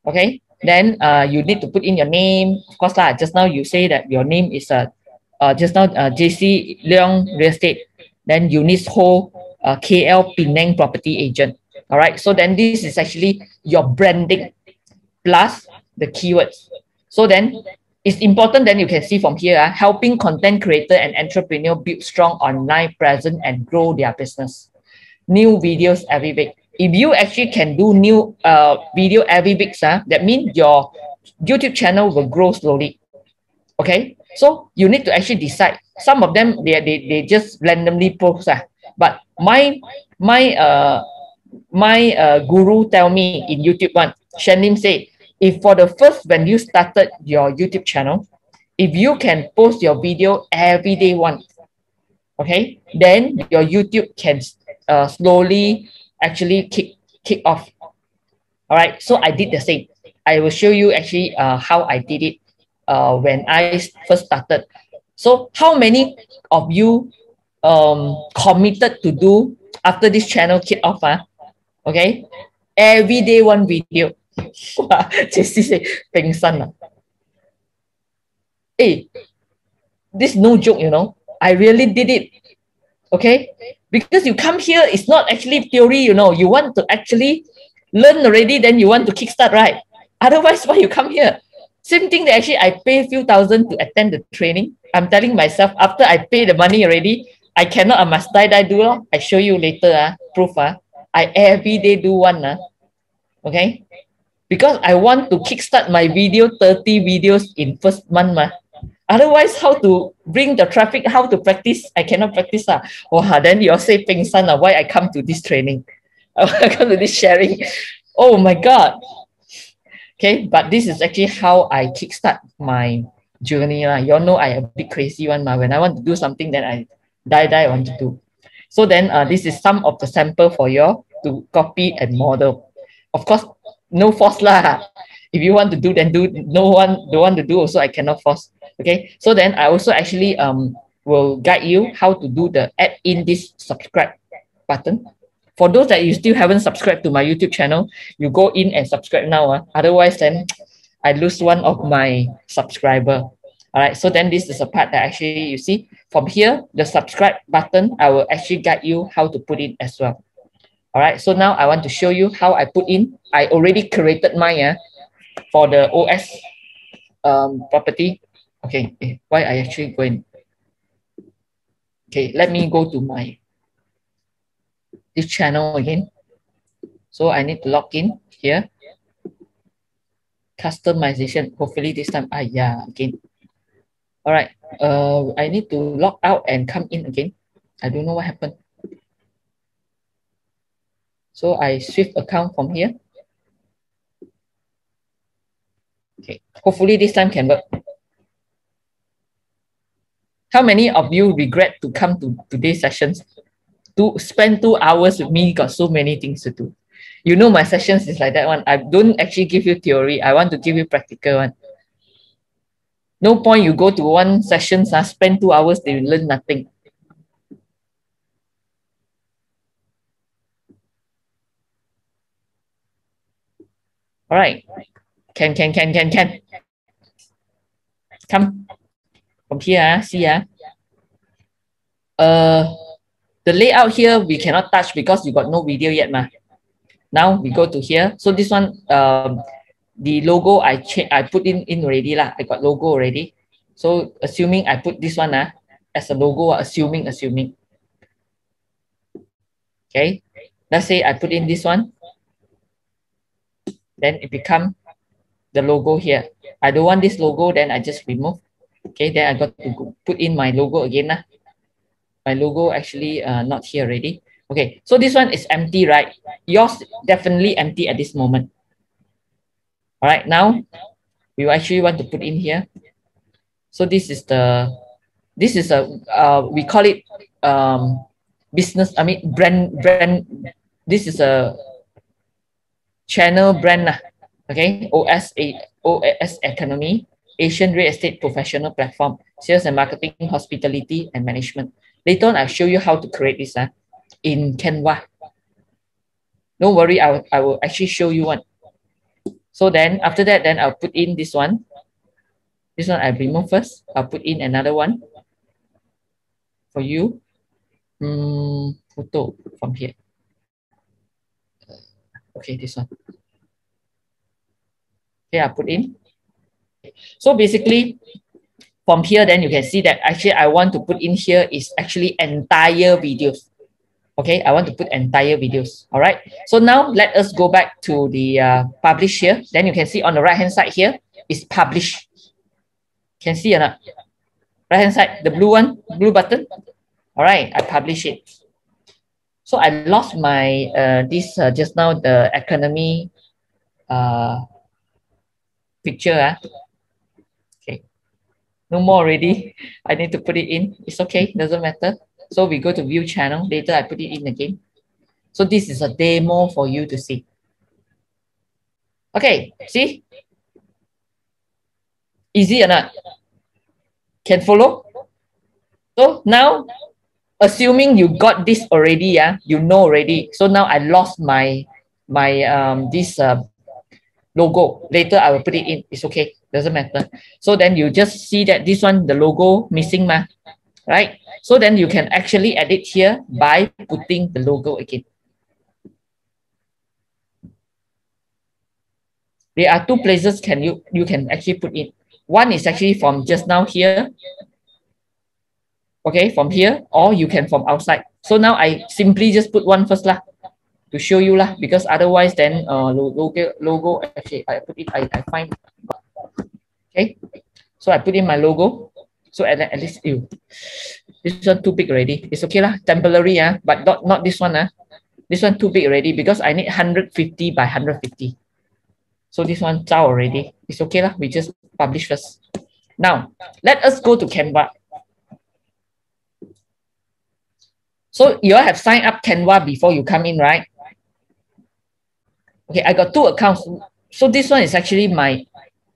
Okay, then uh, you need to put in your name. Of course, lah, just now you say that your name is a uh, just now uh, JC Leong Real Estate, then Eunice Ho, uh, KL Penang Property Agent. All right, so then this is actually your branding plus the keywords. So then it's important then you can see from here, uh, helping content creator and entrepreneur build strong online presence and grow their business. New videos every week. If you actually can do new uh, video every week, uh, that means your YouTube channel will grow slowly. Okay, so you need to actually decide. Some of them they they, they just randomly post. Uh. But my my uh my uh, guru tell me in YouTube one, Shanlim say, if for the first when you started your YouTube channel, if you can post your video every day once, okay, then your YouTube can uh, slowly actually kick kick off. All right, so I did the same. I will show you actually uh, how I did it uh, when I first started. So how many of you um, committed to do after this channel kick off? Uh? Okay, every day one video. Jessie say, pengsan. Ah. Hey, this no joke, you know. I really did it. Okay? Because you come here, it's not actually theory, you know. You want to actually learn already, then you want to kickstart, right? Otherwise, why you come here? Same thing that actually I pay a few thousand to attend the training. I'm telling myself, after I pay the money already, I cannot, I must die, die, do. I show you later, uh, proof. Uh. I every day do one. Uh. Okay? because I want to kickstart my video 30 videos in first month. Ma. Otherwise, how to bring the traffic, how to practice, I cannot practice. Ah. Oh, then you're say Peng San, ah, why I come to this training? I come to this sharing. Oh my God. Okay, but this is actually how I kickstart my journey. La. You all know I am a bit crazy one. Ma. When I want to do something, then I die, die, want to do. So then uh, this is some of the sample for you to copy and model. Of course, no force lah. If you want to do, then do. No one don't want to do, also I cannot force. Okay. So then I also actually um will guide you how to do the add in this subscribe button. For those that you still haven't subscribed to my YouTube channel, you go in and subscribe now. Uh. Otherwise, then I lose one of my subscriber. All right. So then this is a part that actually you see from here, the subscribe button, I will actually guide you how to put it as well. All right, so now I want to show you how I put in. I already created mine uh, for the OS um, property. Okay, eh, why I actually going? Okay, let me go to my this channel again. So I need to log in here. Customization, hopefully this time, ah yeah, again. All right, uh, I need to log out and come in again. I don't know what happened. So I Swift account from here. Okay, hopefully this time can work. How many of you regret to come to today's sessions? To spend two hours with me, got so many things to do. You know my sessions is like that one. I don't actually give you theory. I want to give you practical one. No point you go to one sessions, uh, spend two hours, they will learn nothing. All right. Can, can, can, can, can. Come from here, uh, see. Uh. uh, the layout here, we cannot touch because you got no video yet. Ma. Now we go to here. So this one, um, the logo I change, I put in, in already. Lah. I got logo already. So assuming I put this one uh, as a logo, assuming, assuming. Okay. Let's say I put in this one then it become the logo here. I don't want this logo, then I just remove. Okay, then I got to put in my logo again. Nah. My logo actually uh, not here already. Okay, so this one is empty, right? Yours definitely empty at this moment. All right, now we actually want to put in here. So this is the, this is a, uh, we call it um, business, I mean brand, brand, this is a channel brand. Okay, OS, OS Economy, Asian Real Estate Professional Platform, Sales and Marketing, Hospitality and Management. Later on, I'll show you how to create this uh, in Canva. Don't worry, I will, I will actually show you one. So then after that, then I'll put in this one. This one I remove first. I'll put in another one for you. Mm, photo from here. Okay, this one. Okay, I put in. So basically, from here, then you can see that actually I want to put in here is actually entire videos. Okay, I want to put entire videos. All right. So now let us go back to the uh, publish here. Then you can see on the right hand side here is publish. Can see or not? Right hand side, the blue one, blue button. All right, I publish it. So I lost my uh, this uh, just now the economy uh, picture. Uh. Okay. No more already. I need to put it in. It's okay. Doesn't matter. So we go to view channel. Later I put it in again. So this is a demo for you to see. Okay, see? Easy or not? Can follow? So now, assuming you got this already, yeah, you know already. So now I lost my my um this uh, logo. Later I will put it in. It's okay. Doesn't matter. So then you just see that this one, the logo missing ma, right? So then you can actually edit here by putting the logo again. There are two places can you you can actually put in. One is actually from just now here. Okay, from here, or you can from outside. So now I simply just put one first lah to show you lah because otherwise then uh logo logo actually I put it I, I find okay so I put in my logo so at, at least you this one too big already it's okay lah temporary ah but not not this one ah this one too big already because I need 150 by 150 so this one zao already. It's okay lah. We just publish first. Now, let us go to Canva. So you all have signed up Canva before you come in, right? Okay, I got two accounts. So this one is actually my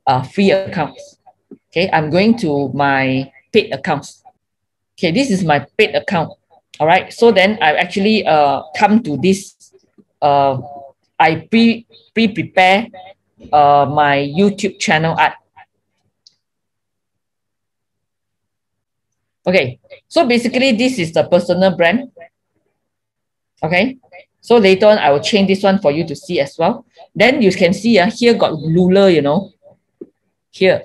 uh, free accounts. Okay, I'm going to my paid accounts. Okay, this is my paid account. All right, so then I actually uh, come to this. Uh, I pre pre prepare uh, my YouTube channel art. Okay, so basically this is the personal brand. Okay, so later on I will change this one for you to see as well. Then you can see uh, here got ruler, you know, here.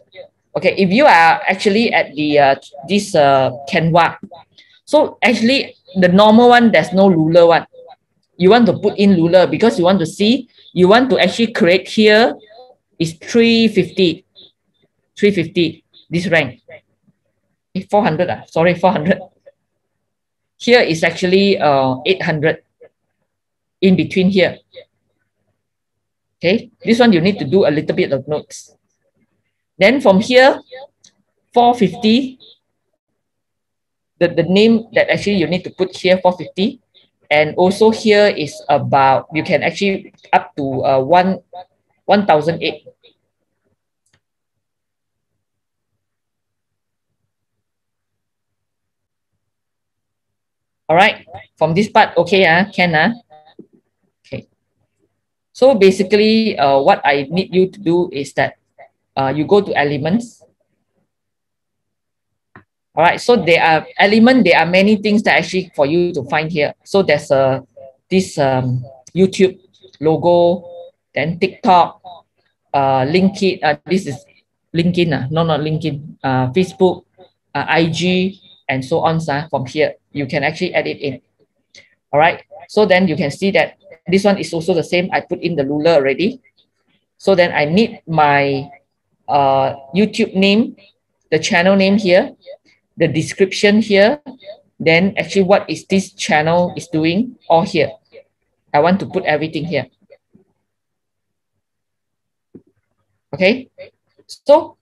Okay, if you are actually at the uh, this uh, Canva, so actually the normal one, there's no ruler one. You want to put in ruler because you want to see, you want to actually create here is 350. 350, this rank. 400, ah, sorry, 400. Here is actually uh, 800 in between here. Okay, this one you need to do a little bit of notes. Then from here, 450, the, the name that actually you need to put here, 450. And also here is about, you can actually up to uh, one, 1008. All right, from this part, okay, uh, can, uh? okay. So basically, uh, what I need you to do is that uh, you go to elements. All right, so there are element, there are many things that actually for you to find here. So there's a, this um, YouTube logo, then TikTok, uh, LinkedIn, uh, this is LinkedIn, uh, no, not LinkedIn, uh, Facebook, uh, IG, and so on uh, from here you can actually add it in. All right. So then you can see that this one is also the same. I put in the ruler already. So then I need my uh, YouTube name, the channel name here, the description here, then actually what is this channel is doing all here. I want to put everything here. Okay. So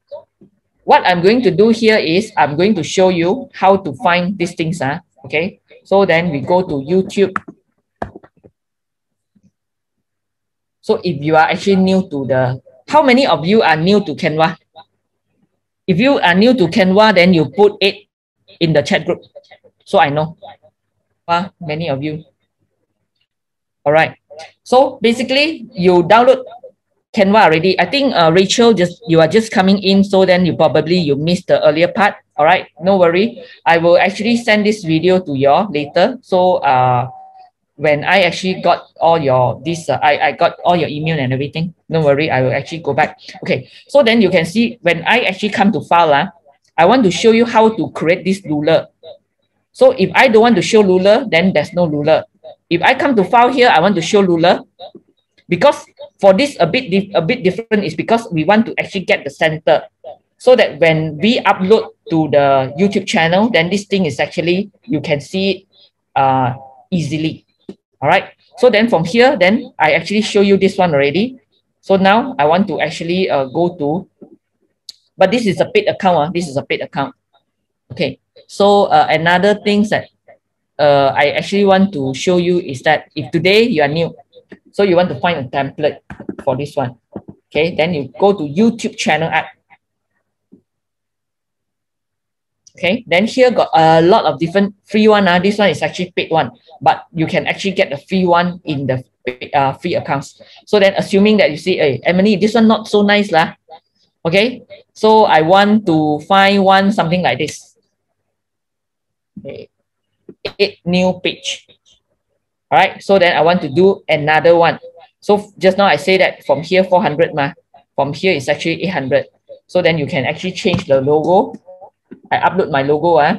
what I'm going to do here is I'm going to show you how to find these things. Uh, Okay, so then we go to YouTube. So if you are actually new to the, how many of you are new to Canva? If you are new to Canva, then you put it in the chat group. So I know. Uh, many of you. All right. So basically, you download Canva already. I think uh, Rachel, just you are just coming in, so then you probably you missed the earlier part. All right, no worry. I will actually send this video to you later. So uh, when I actually got all your this, uh, I, I got all your email and everything. No worry, I will actually go back. Okay, so then you can see when I actually come to file, uh, I want to show you how to create this ruler. So if I don't want to show ruler, then there's no ruler. If I come to file here, I want to show ruler. Because for this a bit a bit different is because we want to actually get the center so that when we upload to the YouTube channel, then this thing is actually, you can see it uh, easily. All right. So then from here, then I actually show you this one already. So now I want to actually uh, go to but this is a paid account. Uh, this is a paid account. Okay. So uh, another thing that uh, I actually want to show you is that if today you are new, so you want to find a template for this one. Okay, then you go to YouTube channel app. Okay, then here got a lot of different free one. Uh, this one is actually paid one, but you can actually get the free one in the uh, free accounts. So then assuming that you see, hey, Amenny, this one not so nice lah. Okay, so I want to find one something like this. Okay, eight new page. All right, so then I want to do another one. So just now I say that from here 400 ma, from here is actually 800. So then you can actually change the logo. I upload my logo. Ah.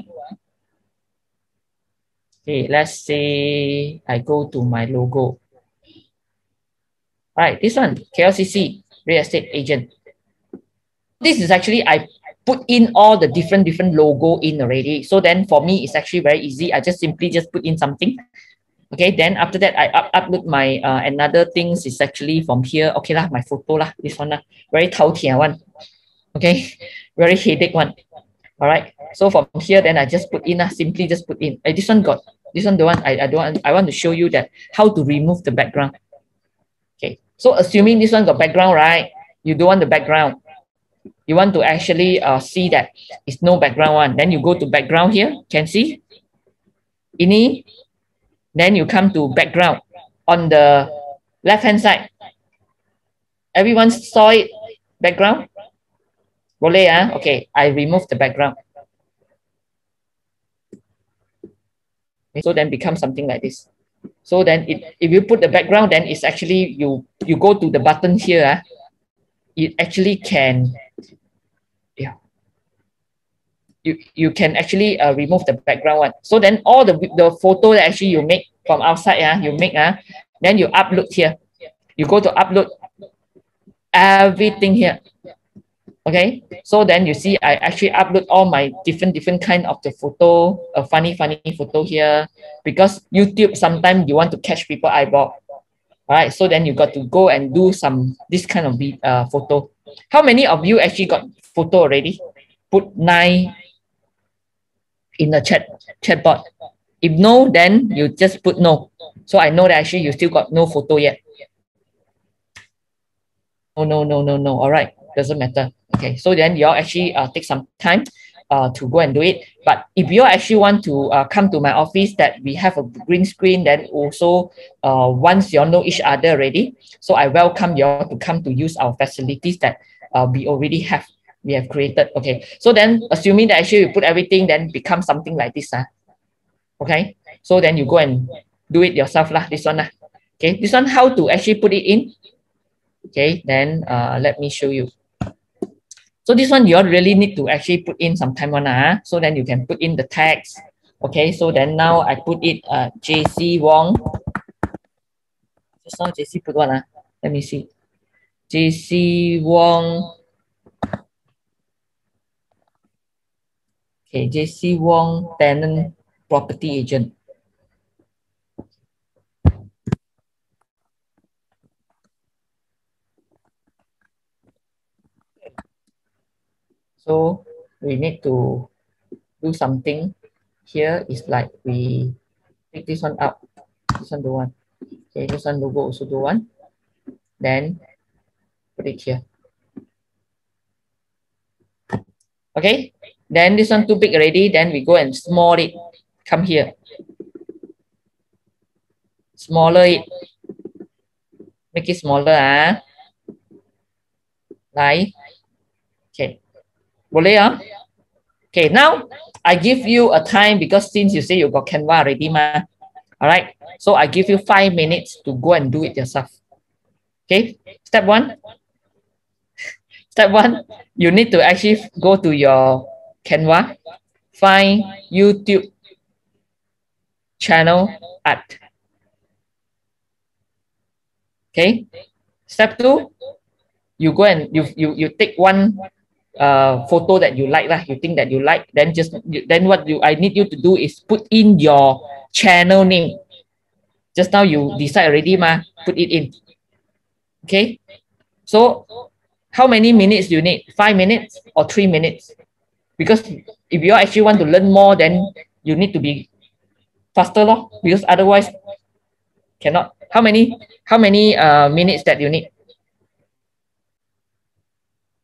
Okay, let's say I go to my logo. All right, this one, KLCC, real estate agent. This is actually, I put in all the different, different logo in already. So then for me, it's actually very easy. I just simply just put in something. Okay, then after that, I up, upload my uh, another things is actually from here. Okay lah, my photo lah, this one lah, very tao one. Okay, very headache one. All right, so from here, then I just put in lah, simply just put in. Uh, this one got, this one the one I, I don't want, I want to show you that how to remove the background. Okay, so assuming this one got background, right? You don't want the background. You want to actually uh, see that it's no background one. Then you go to background here, can see? Ini then you come to background on the left hand side. Everyone saw it background? Boleh ah? Okay, I remove the background. So then become something like this. So then it, if you put the background, then it's actually you you go to the button here. Ah, it actually can yeah you you can actually uh, remove the background one. So then all the the photo that actually you make from outside, yeah, you make uh, then you upload here. You go to upload everything here. Okay, so then you see I actually upload all my different different kind of the photo, a funny funny photo here, because YouTube sometimes you want to catch people eyeball. All right, so then you got to go and do some this kind of uh, photo. How many of you actually got photo already? Put nine in the chat chat. If no, then you just put no. So I know that actually you still got no photo yet. Oh, no, no, no, no. All right, doesn't matter. Okay, so then you all actually uh, take some time uh, to go and do it. But if you actually want to uh, come to my office that we have a green screen, then also uh, once you all know each other already, so I welcome you all to come to use our facilities that uh, we already have we have created. Okay, so then assuming that actually you put everything, then become something like this. Uh. Okay, so then you go and do it yourself lah. This one lah. Okay, this one how to actually put it in. Okay, then uh, let me show you. So this one you all really need to actually put in some time on uh, so then you can put in the text. Okay, so then now I put it uh, JC Wong. Just now JC put one uh, let me see. JC Wong Okay, JC Wong, tenant property agent. So we need to do something. Here is like we pick this one up. This one do one. Okay, this one logo also do one. Then put it here. Okay, then this one too big already, then we go and small it. Come here. Smaller it. Make it smaller. Ah. Like. Boleh ah? Okay, now I give you a time because since you say you got Canva already, ma. All right. So I give you five minutes to go and do it yourself. Okay. Step one. Step one, you need to actually go to your Canva, find YouTube channel art. Okay. Step two, you go and you you you take one uh photo that you like lah. You think that you like, then just then what you I need you to do is put in your channel name. Just now you decide already, ma. Put it in. Okay. So how many minutes do you need? Five minutes or three minutes? Because if you actually want to learn more, then you need to be faster law, because otherwise cannot. How many how many uh, minutes that you need?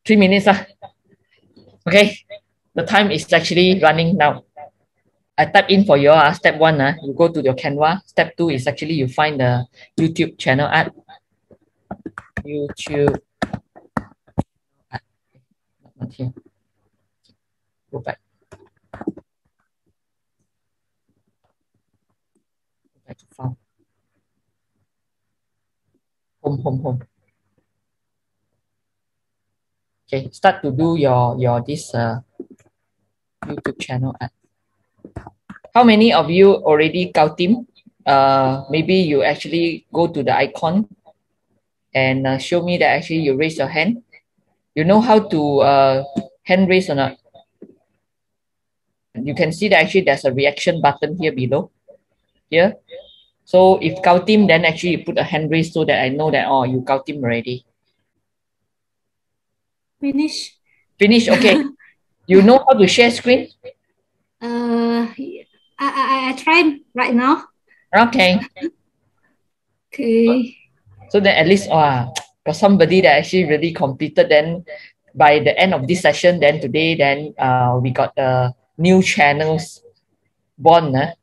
Three minutes. Uh. Okay, the time is actually running now. I type in for your uh, step one, uh, you go to your Canva. Step two is actually you find the YouTube channel art YouTube. Not here. Go back. Go back to file. Home, home, home. Okay, start to do your your this uh, YouTube channel art how many of you already team? Uh, maybe you actually go to the icon and uh, show me that actually you raise your hand. You know how to uh, hand raise or not? You can see that actually there's a reaction button here below. Here. So if team, then actually you put a hand raise so that I know that, oh, you team already. Finish. Finish, okay. you know how to share screen? Uh, I, I, I try right now. Okay. Okay. So then at least uh, got somebody that actually really completed then by the end of this session, then today, then uh, we got the new channels born. Huh?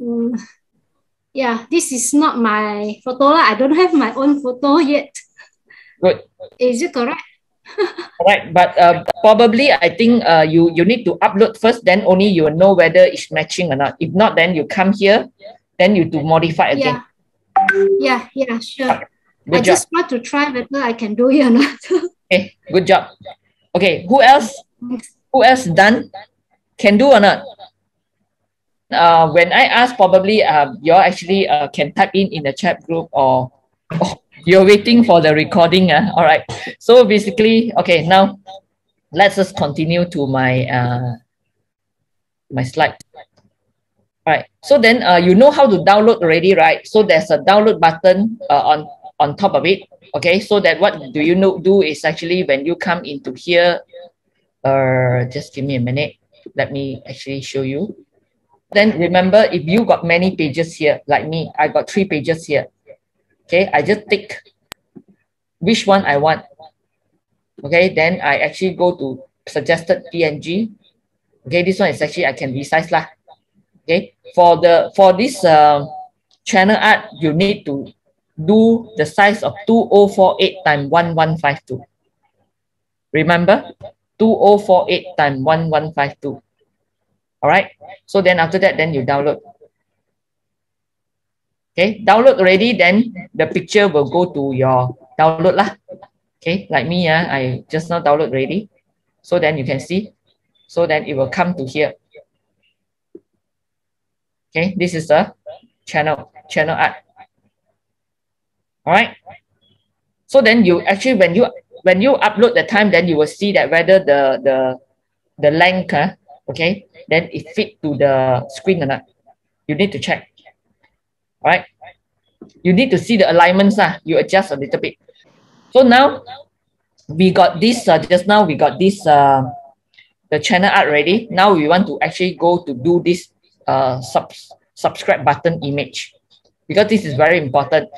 Mm, yeah, this is not my photo. I don't have my own photo yet. Good. Is it correct? right but uh, probably i think uh, you you need to upload first then only you will know whether it's matching or not. If not then you come here then you to modify again. Yeah yeah yeah sure good i job. just want to try whether i can do it or not. Okay good job. Okay who else who else done can do or not? Uh, when I ask, probably uh, you actually uh, can type in in the chat group or, or you're waiting for the recording. Uh? All right. So basically, okay, now let's just continue to my uh, my slide. All right. So then uh, you know how to download already, right? So there's a download button uh, on on top of it. Okay. So that what do you know do is actually when you come into here, uh, just give me a minute. Let me actually show you. Then remember, if you got many pages here, like me, I got three pages here. Okay, I just tick which one I want. Okay, then I actually go to suggested PNG. Okay, this one is actually I can resize lah. Okay, for the for this uh, channel art, you need to do the size of 2048 times 1152. Remember, 2048 times 1152. All right. So then after that, then you download. Okay, download already, then the picture will go to your download lah. Okay, like me, uh, I just now download already. So then you can see. So then it will come to here. Okay, this is the channel, channel art. All right. So then you actually, when you when you upload the time, then you will see that whether the the the length, uh, okay, then it fit to the screen or not. You need to check right? You need to see the alignments. Uh, you adjust a little bit. So now we got this, uh, just now we got this, uh, the channel art ready. Now we want to actually go to do this uh, sub subscribe button image because this is very important.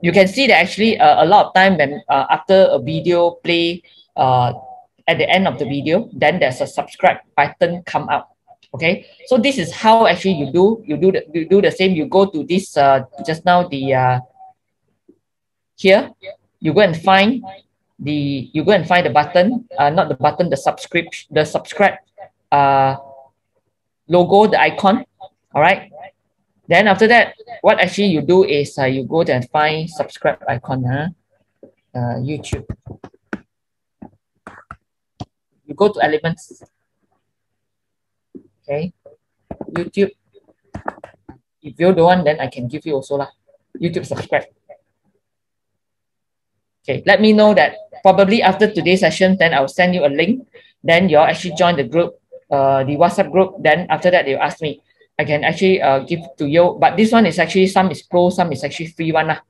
You can see that actually uh, a lot of time when uh, after a video play uh, at the end of the video, then there's a subscribe button come out okay? So this is how actually you do you do the you do the same. You go to this uh just now the uh here. You go and find the you go and find the button uh not the button the subscription the subscribe uh logo the icon. All right then after that what actually you do is uh, you go and find subscribe icon huh? uh youtube. You go to elements Okay. YouTube. If you don't want, then I can give you also lah. YouTube subscribe. Okay, let me know that probably after today's session, then I'll send you a link. Then you'll actually join the group, uh, the WhatsApp group. Then after that, they'll ask me. I can actually uh, give to you, but this one is actually some is pro, some is actually free one lah.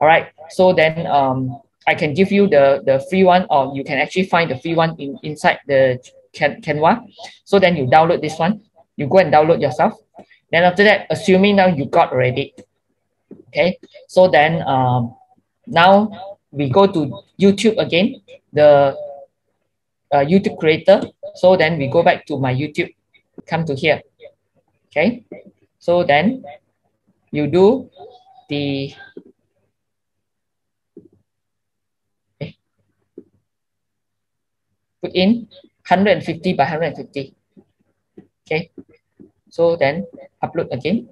All right. So then um, I can give you the, the free one or you can actually find the free one in, inside the Can, Canva. So then you download this one. You go and download yourself. Then after that, assuming now you got already. Okay. So then um, now we go to YouTube again, the uh, YouTube creator. So then we go back to my YouTube, come to here. Okay. So then you do the put in 150 by 150. Okay. So then upload again.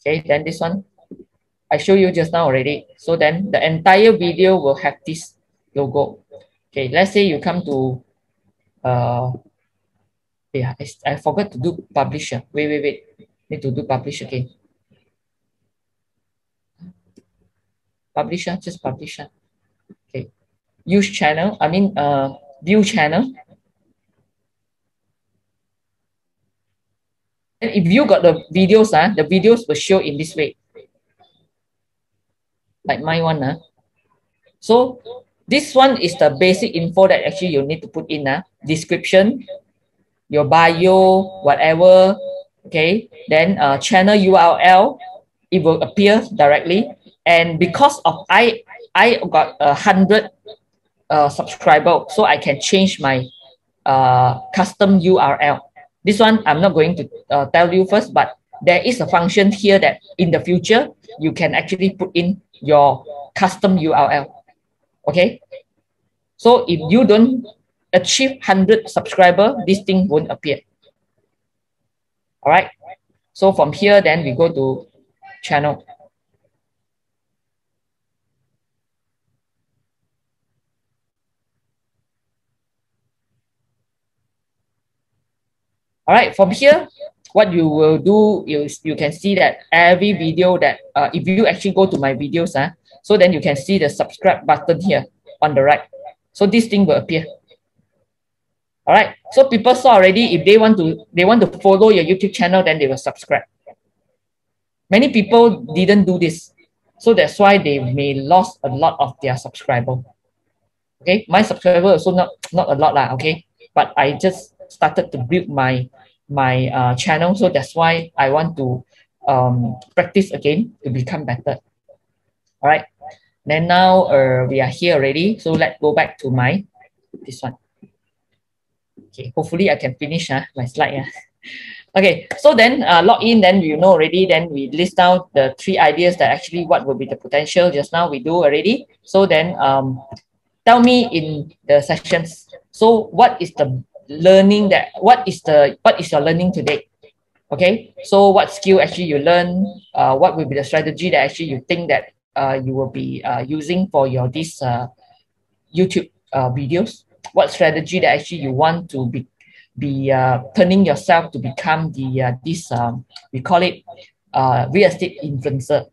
Okay, then this one I show you just now already. So then the entire video will have this logo. Okay, let's say you come to uh yeah, I, I forgot to do publisher. Wait, wait, wait. Need to do publish again. Publisher, just publisher. Okay. Use channel, I mean uh view channel. And if you got the videos, uh, the videos will show in this way. Like my one. Uh. So this one is the basic info that actually you need to put in. Uh. Description, your bio, whatever. Okay. Then uh, channel URL, it will appear directly. And because of I, I got a hundred uh, subscriber, so I can change my uh, custom URL. This one I'm not going to uh, tell you first, but there is a function here that in the future you can actually put in your custom URL. Okay. So if you don't achieve 100 subscriber, this thing won't appear. All right. So from here, then we go to channel. All right, from here, what you will do is you can see that every video that, uh, if you actually go to my videos, uh, so then you can see the subscribe button here on the right. So this thing will appear. All right, so people saw already, if they want to, they want to follow your YouTube channel, then they will subscribe. Many people didn't do this. So that's why they may lost a lot of their subscriber. Okay, my subscriber also not, not a lot, lah, okay? But I just started to build my my uh, channel. So that's why I want to um, practice again to become better. All right. Then now uh, we are here already. So let's go back to my this one. Okay, hopefully I can finish uh, my slide. Yeah. Okay, so then uh, log in, then you know already, then we list out the three ideas that actually what will be the potential. Just now we do already. So then um, tell me in the sessions. So what is the learning that what is the what is your learning today? Okay? So what skill actually you learn uh, what will be the strategy that actually you think that uh, you will be uh, using for your this uh, youtube uh, videos? What strategy that actually you want to be be uh, turning yourself to become the uh, this um, we call it uh, real estate influencer?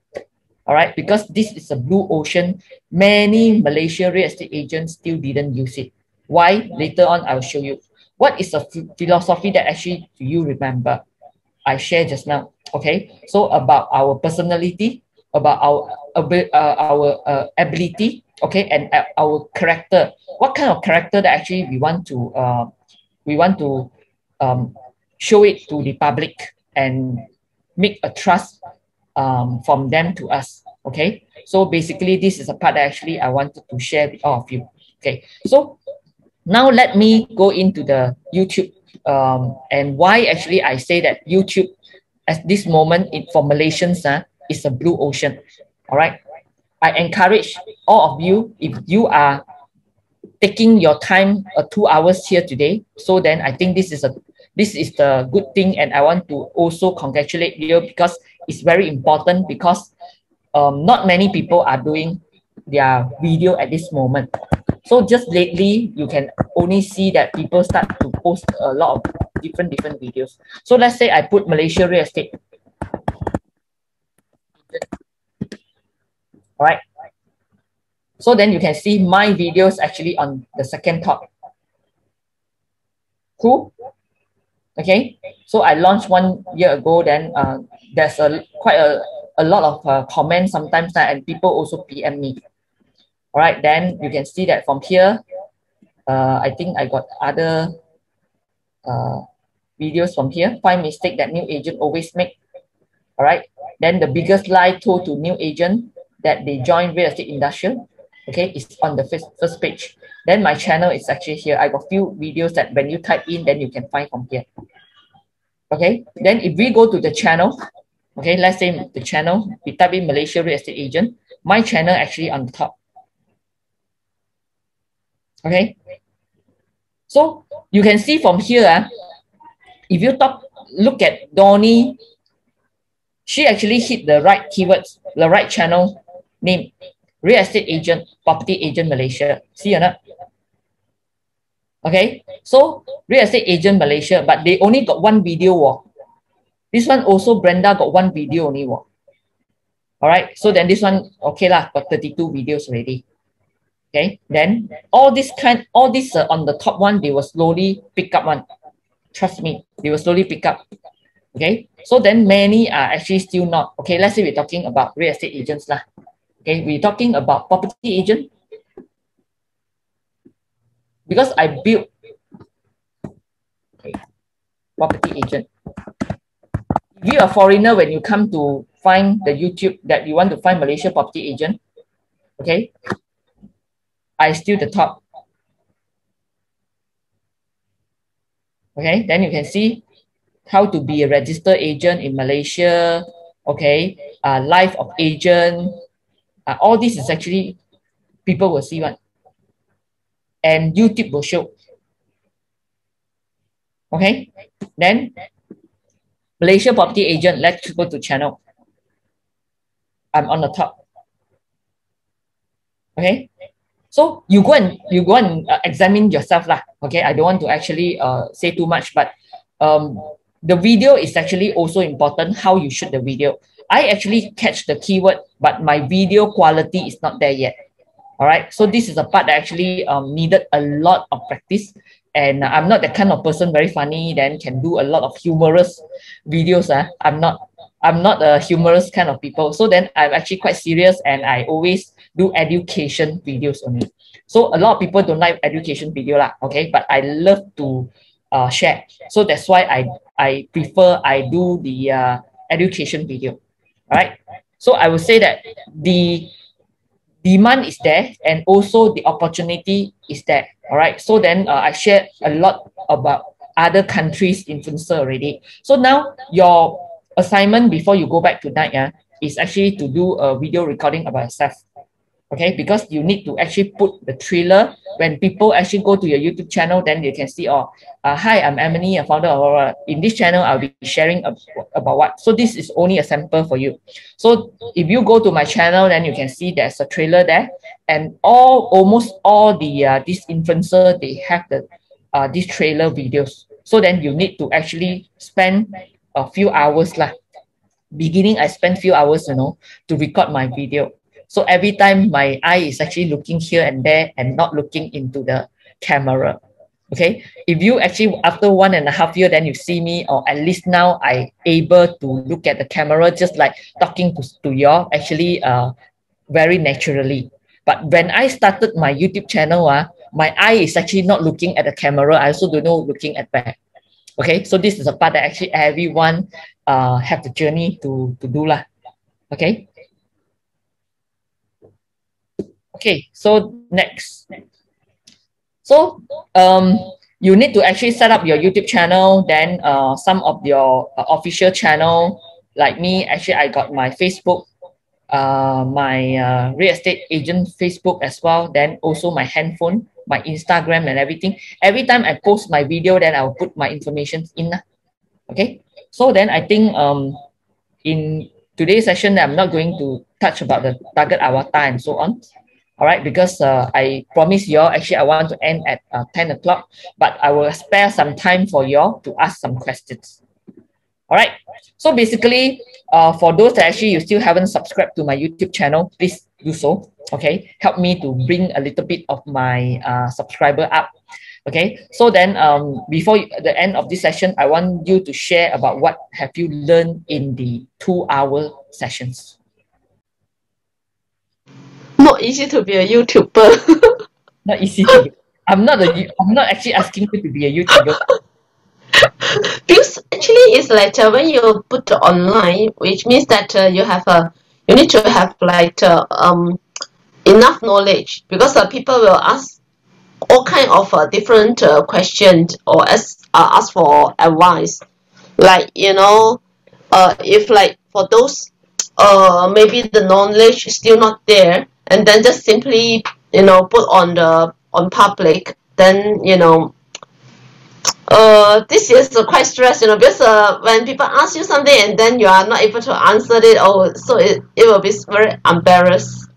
All right because this is a blue ocean. Many malaysia real estate agents still didn't use it. Why? Later on i'll show you what is the philosophy that actually do you remember I shared just now? Okay, so about our personality, about our uh, our uh, ability, okay, and uh, our character. What kind of character that actually we want to uh, we want to um, show it to the public and make a trust um, from them to us. Okay, so basically this is a part that actually I wanted to share with all of you. Okay, so now let me go into the YouTube um, and why actually I say that YouTube at this moment it, for Malaysians uh, is a blue ocean. All right. I encourage all of you, if you are taking your time uh, two hours here today, so then I think this is a this is the good thing and I want to also congratulate you because it's very important because um, not many people are doing their video at this moment. So just lately, you can only see that people start to post a lot of different different videos. So let's say I put Malaysia real estate. All right. So then you can see my videos actually on the second top. Cool. Okay. So I launched one year ago. Then uh, there's a quite a, a lot of uh, comments sometimes uh, and people also PM me. All right, then you can see that from here, uh, I think I got other uh, videos from here. Five mistake that new agent always make. All right, then the biggest lie told to new agent that they join real estate industry. Okay, is on the first, first page. Then my channel is actually here. I got few videos that when you type in, then you can find from here. Okay, then if we go to the channel, okay, let's say the channel, we type in Malaysia real estate agent, my channel actually on the top. Okay, so you can see from here, uh, if you talk, look at Donnie, she actually hit the right keywords, the right channel name, real estate agent, property agent Malaysia. See or not? Okay, so real estate agent Malaysia, but they only got one video. Oh. This one also Brenda got one video only. Oh. All right, so then this one, okay lah, got 32 videos already. Okay, then all this kind, all this uh, on the top one, they will slowly pick up one. Trust me, they will slowly pick up. Okay, so then many are actually still not. Okay, let's say we're talking about real estate agents lah. Okay, we're talking about property agent, because I built okay, property agent. If you're a foreigner, when you come to find the YouTube that you want to find Malaysia property agent, okay, I still the top. Okay, then you can see how to be a registered agent in Malaysia, okay, uh, life of agent, uh, all this is actually people will see one and YouTube will show. Okay, then Malaysia property agent, let's go to channel. I'm on the top. Okay, so you go and you go and uh, examine yourself lah. Okay, I don't want to actually uh, say too much, but um, the video is actually also important. How you shoot the video. I actually catch the keyword, but my video quality is not there yet. All right. So this is a part that actually um, needed a lot of practice. And I'm not that kind of person, very funny, then can do a lot of humorous videos. Uh. I'm not I'm not a humorous kind of people. So then I'm actually quite serious and I always do education videos only. So a lot of people don't like education video lah, okay? But I love to uh, share. So that's why I I prefer I do the uh, education video. All right. So I would say that the demand is there and also the opportunity is there all right so then uh, i shared a lot about other countries influencer already so now your assignment before you go back tonight yeah, is actually to do a video recording about yourself okay? Because you need to actually put the trailer when people actually go to your youtube channel then you can see oh uh, hi i'm Amenny a founder of uh, in this channel i'll be sharing about what. So this is only a sample for you. So if you go to my channel then you can see there's a trailer there. And all almost all the uh, this influencer they have the uh, these trailer videos. So then you need to actually spend a few hours lah. Beginning i spent few hours you know to record my video so every time my eye is actually looking here and there and not looking into the camera. Okay. If you actually after one and a half year, then you see me, or at least now I able to look at the camera just like talking to, to you actually uh very naturally. But when I started my YouTube channel, uh, my eye is actually not looking at the camera. I also don't know looking at back. Okay, so this is a part that actually everyone uh have the journey to to do lah. Okay. Okay, so next. So um, you need to actually set up your YouTube channel, then uh, some of your uh, official channel, like me, actually I got my Facebook, uh, my uh, real estate agent Facebook as well, then also my handphone, my Instagram and everything. Every time I post my video, then I'll put my information in. Okay, so then I think um, in today's session, I'm not going to touch about the target avatar and so on all right because uh, i promise you all actually i want to end at uh, 10 o'clock but i will spare some time for you all to ask some questions. All right so basically uh, for those that actually you still haven't subscribed to my youtube channel please do so okay? Help me to bring a little bit of my uh, subscriber up okay? So then um, before the end of this session i want you to share about what have you learned in the two hour sessions not easy to be a YouTuber. not easy to. I'm not a I'm not actually asking you to be a YouTuber. because actually it's like uh, when you put online, which means that uh, you have a you need to have like uh, um enough knowledge because uh, people will ask all kind of uh, different uh, questions or ask uh, ask for advice like you know uh if like for those uh maybe the knowledge is still not there and then just simply you know put on the on public then you know uh this is uh, quite stress you know because uh when people ask you something and then you are not able to answer it oh so it, it will be very embarrassed.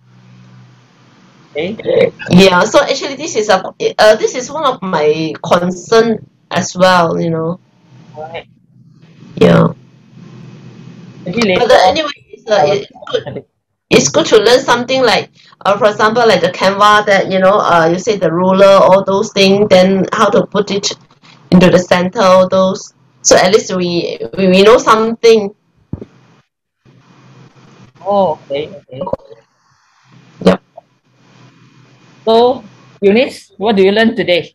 Okay. yeah so actually this is a uh, this is one of my concern as well you know. Alright. yeah. But uh, anyway it's, uh, it's good. It's good to learn something like uh, for example like the canva that you know uh you say the ruler all those things then how to put it into the center all those so at least we we, we know something Oh, okay, okay. Yep. So, Eunice, what do you learn today?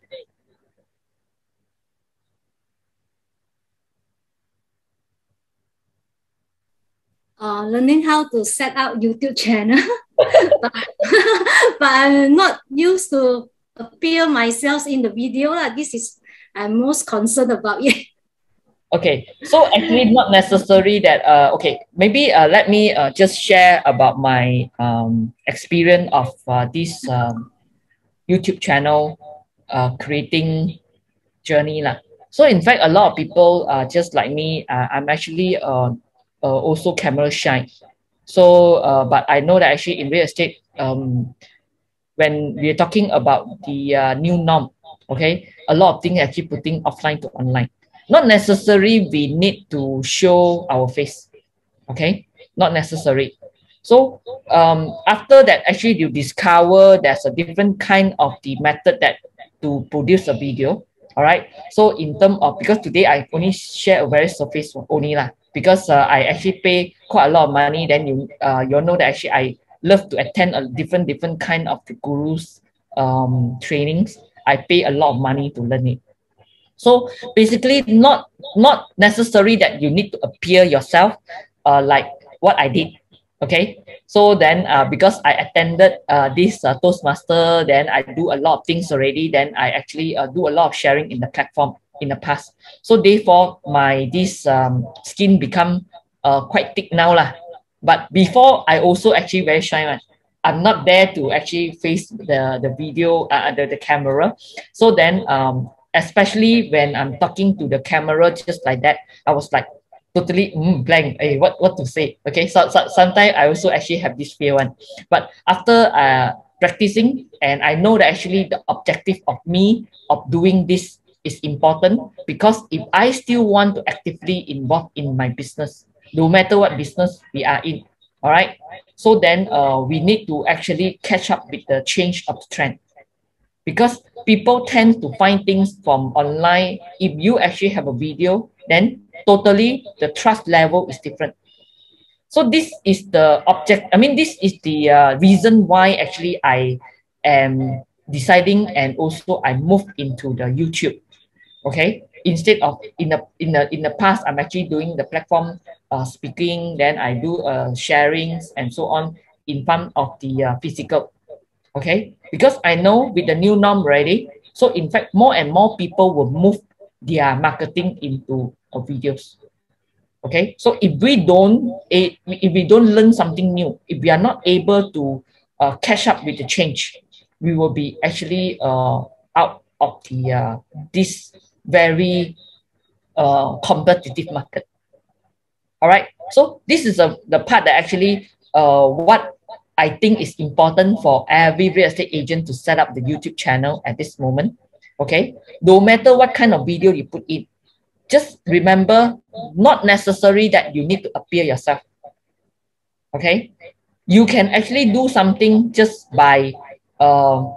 Uh, learning how to set up YouTube channel. but, but I'm not used to appear myself in the video. lah. This is I'm most concerned about it. Okay, so actually not necessary that uh okay maybe uh let me uh just share about my um experience of uh, this um YouTube channel uh creating journey lah. So in fact a lot of people uh just like me uh, I'm actually uh, uh also camera shy. So uh but I know that actually in real estate um when we're talking about the uh, new norm okay a lot of things actually putting offline to online. Not necessary we need to show our face okay? Not necessary. So um after that actually you discover there's a different kind of the method that to produce a video all right so in terms of because today i only share a very surface only lah because uh, i actually pay quite a lot of money then you uh you know that actually i love to attend a different different kind of the gurus um trainings i pay a lot of money to learn it so basically, not not necessary that you need to appear yourself, uh, like what I did. Okay, so then uh, because I attended uh, this uh, Toastmaster, then I do a lot of things already. Then I actually uh, do a lot of sharing in the platform in the past. So therefore, my this um, skin become uh, quite thick now lah. But before, I also actually very shy one. I'm not there to actually face the the video uh, the, the camera. So then um especially when I'm talking to the camera just like that, I was like totally mm, blank. Hey, what what to say? Okay, so, so sometimes I also actually have this fear one, but after uh practicing and I know that actually the objective of me of doing this is important because if I still want to actively involve in my business, no matter what business we are in, all right. So then uh, we need to actually catch up with the change of the trend because people tend to find things from online. If you actually have a video, then totally the trust level is different. So this is the object. I mean, this is the uh, reason why actually I am deciding and also I moved into the YouTube. Okay, instead of in the in the in the past, I'm actually doing the platform uh, speaking. Then I do uh, sharings and so on in front of the uh, physical okay because i know with the new norm already so in fact more and more people will move their marketing into uh, videos okay so if we don't eh, if we don't learn something new if we are not able to uh, catch up with the change we will be actually uh, out of the uh, this very uh, competitive market all right so this is a, the part that actually uh, what I think is important for every real estate agent to set up the YouTube channel at this moment. Okay, no matter what kind of video you put in, just remember not necessary that you need to appear yourself. Okay, you can actually do something just by uh,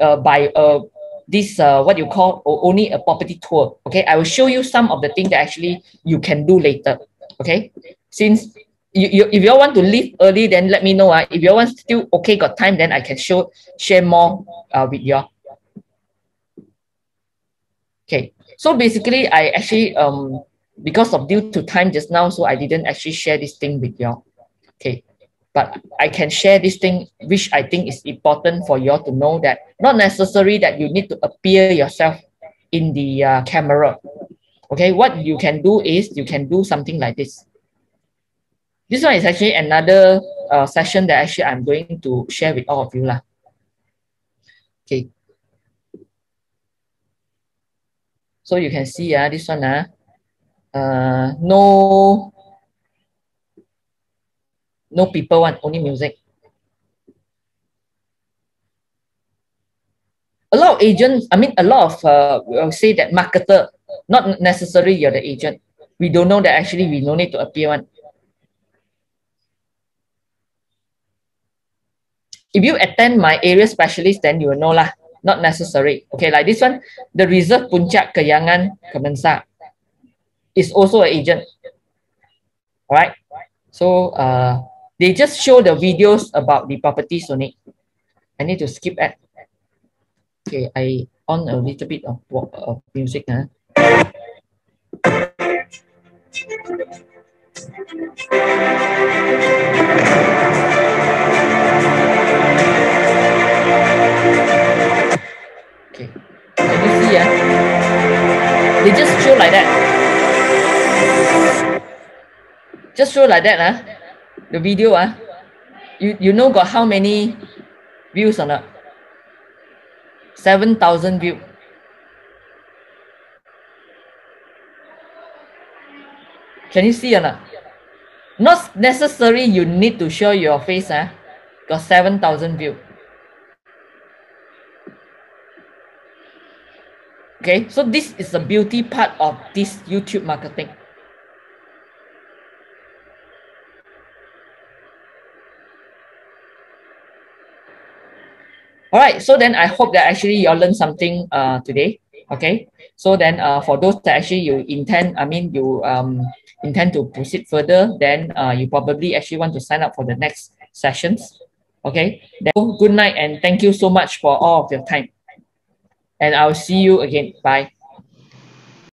uh by uh this uh what you call only a property tour. Okay, I will show you some of the things that actually you can do later. Okay, since you, you if you all want to leave early, then let me know. Uh. If you all want still okay, got time, then I can show share more uh, with you. Okay, so basically, I actually um because of due to time just now, so I didn't actually share this thing with you. Okay, but I can share this thing which I think is important for you all to know that not necessary that you need to appear yourself in the uh, camera. Okay, what you can do is you can do something like this. This one is actually another uh, session that actually I'm going to share with all of you. Lah. Okay. So you can see uh, this one, uh, uh, no, no people one, only music. A lot of agents, I mean, a lot of, uh, will say that marketer, not necessarily you're the agent. We don't know that actually we no need to appear one. if you attend my area specialist, then you will know lah. Not necessary. Okay, like this one, the Reserve Puncak Kayangan Kemensah is also an agent. All right. So uh, they just show the videos about the properties only. I need to skip at. Okay, I on a little bit of, of music. Huh? Okay. Can you see? Yeah? They just show like that. Just show like that. Huh? The video. Huh? You, you know got how many views or not? 7,000 views. Can you see or not? Not necessary you need to show your face. Huh? Got 7,000 views. Okay, so this is the beauty part of this YouTube marketing. All right, so then I hope that actually you learned something uh, today. Okay, so then uh, for those that actually you intend, I mean, you um, intend to proceed further, then uh, you probably actually want to sign up for the next sessions. Okay, then good night and thank you so much for all of your time and I'll see you again. Bye.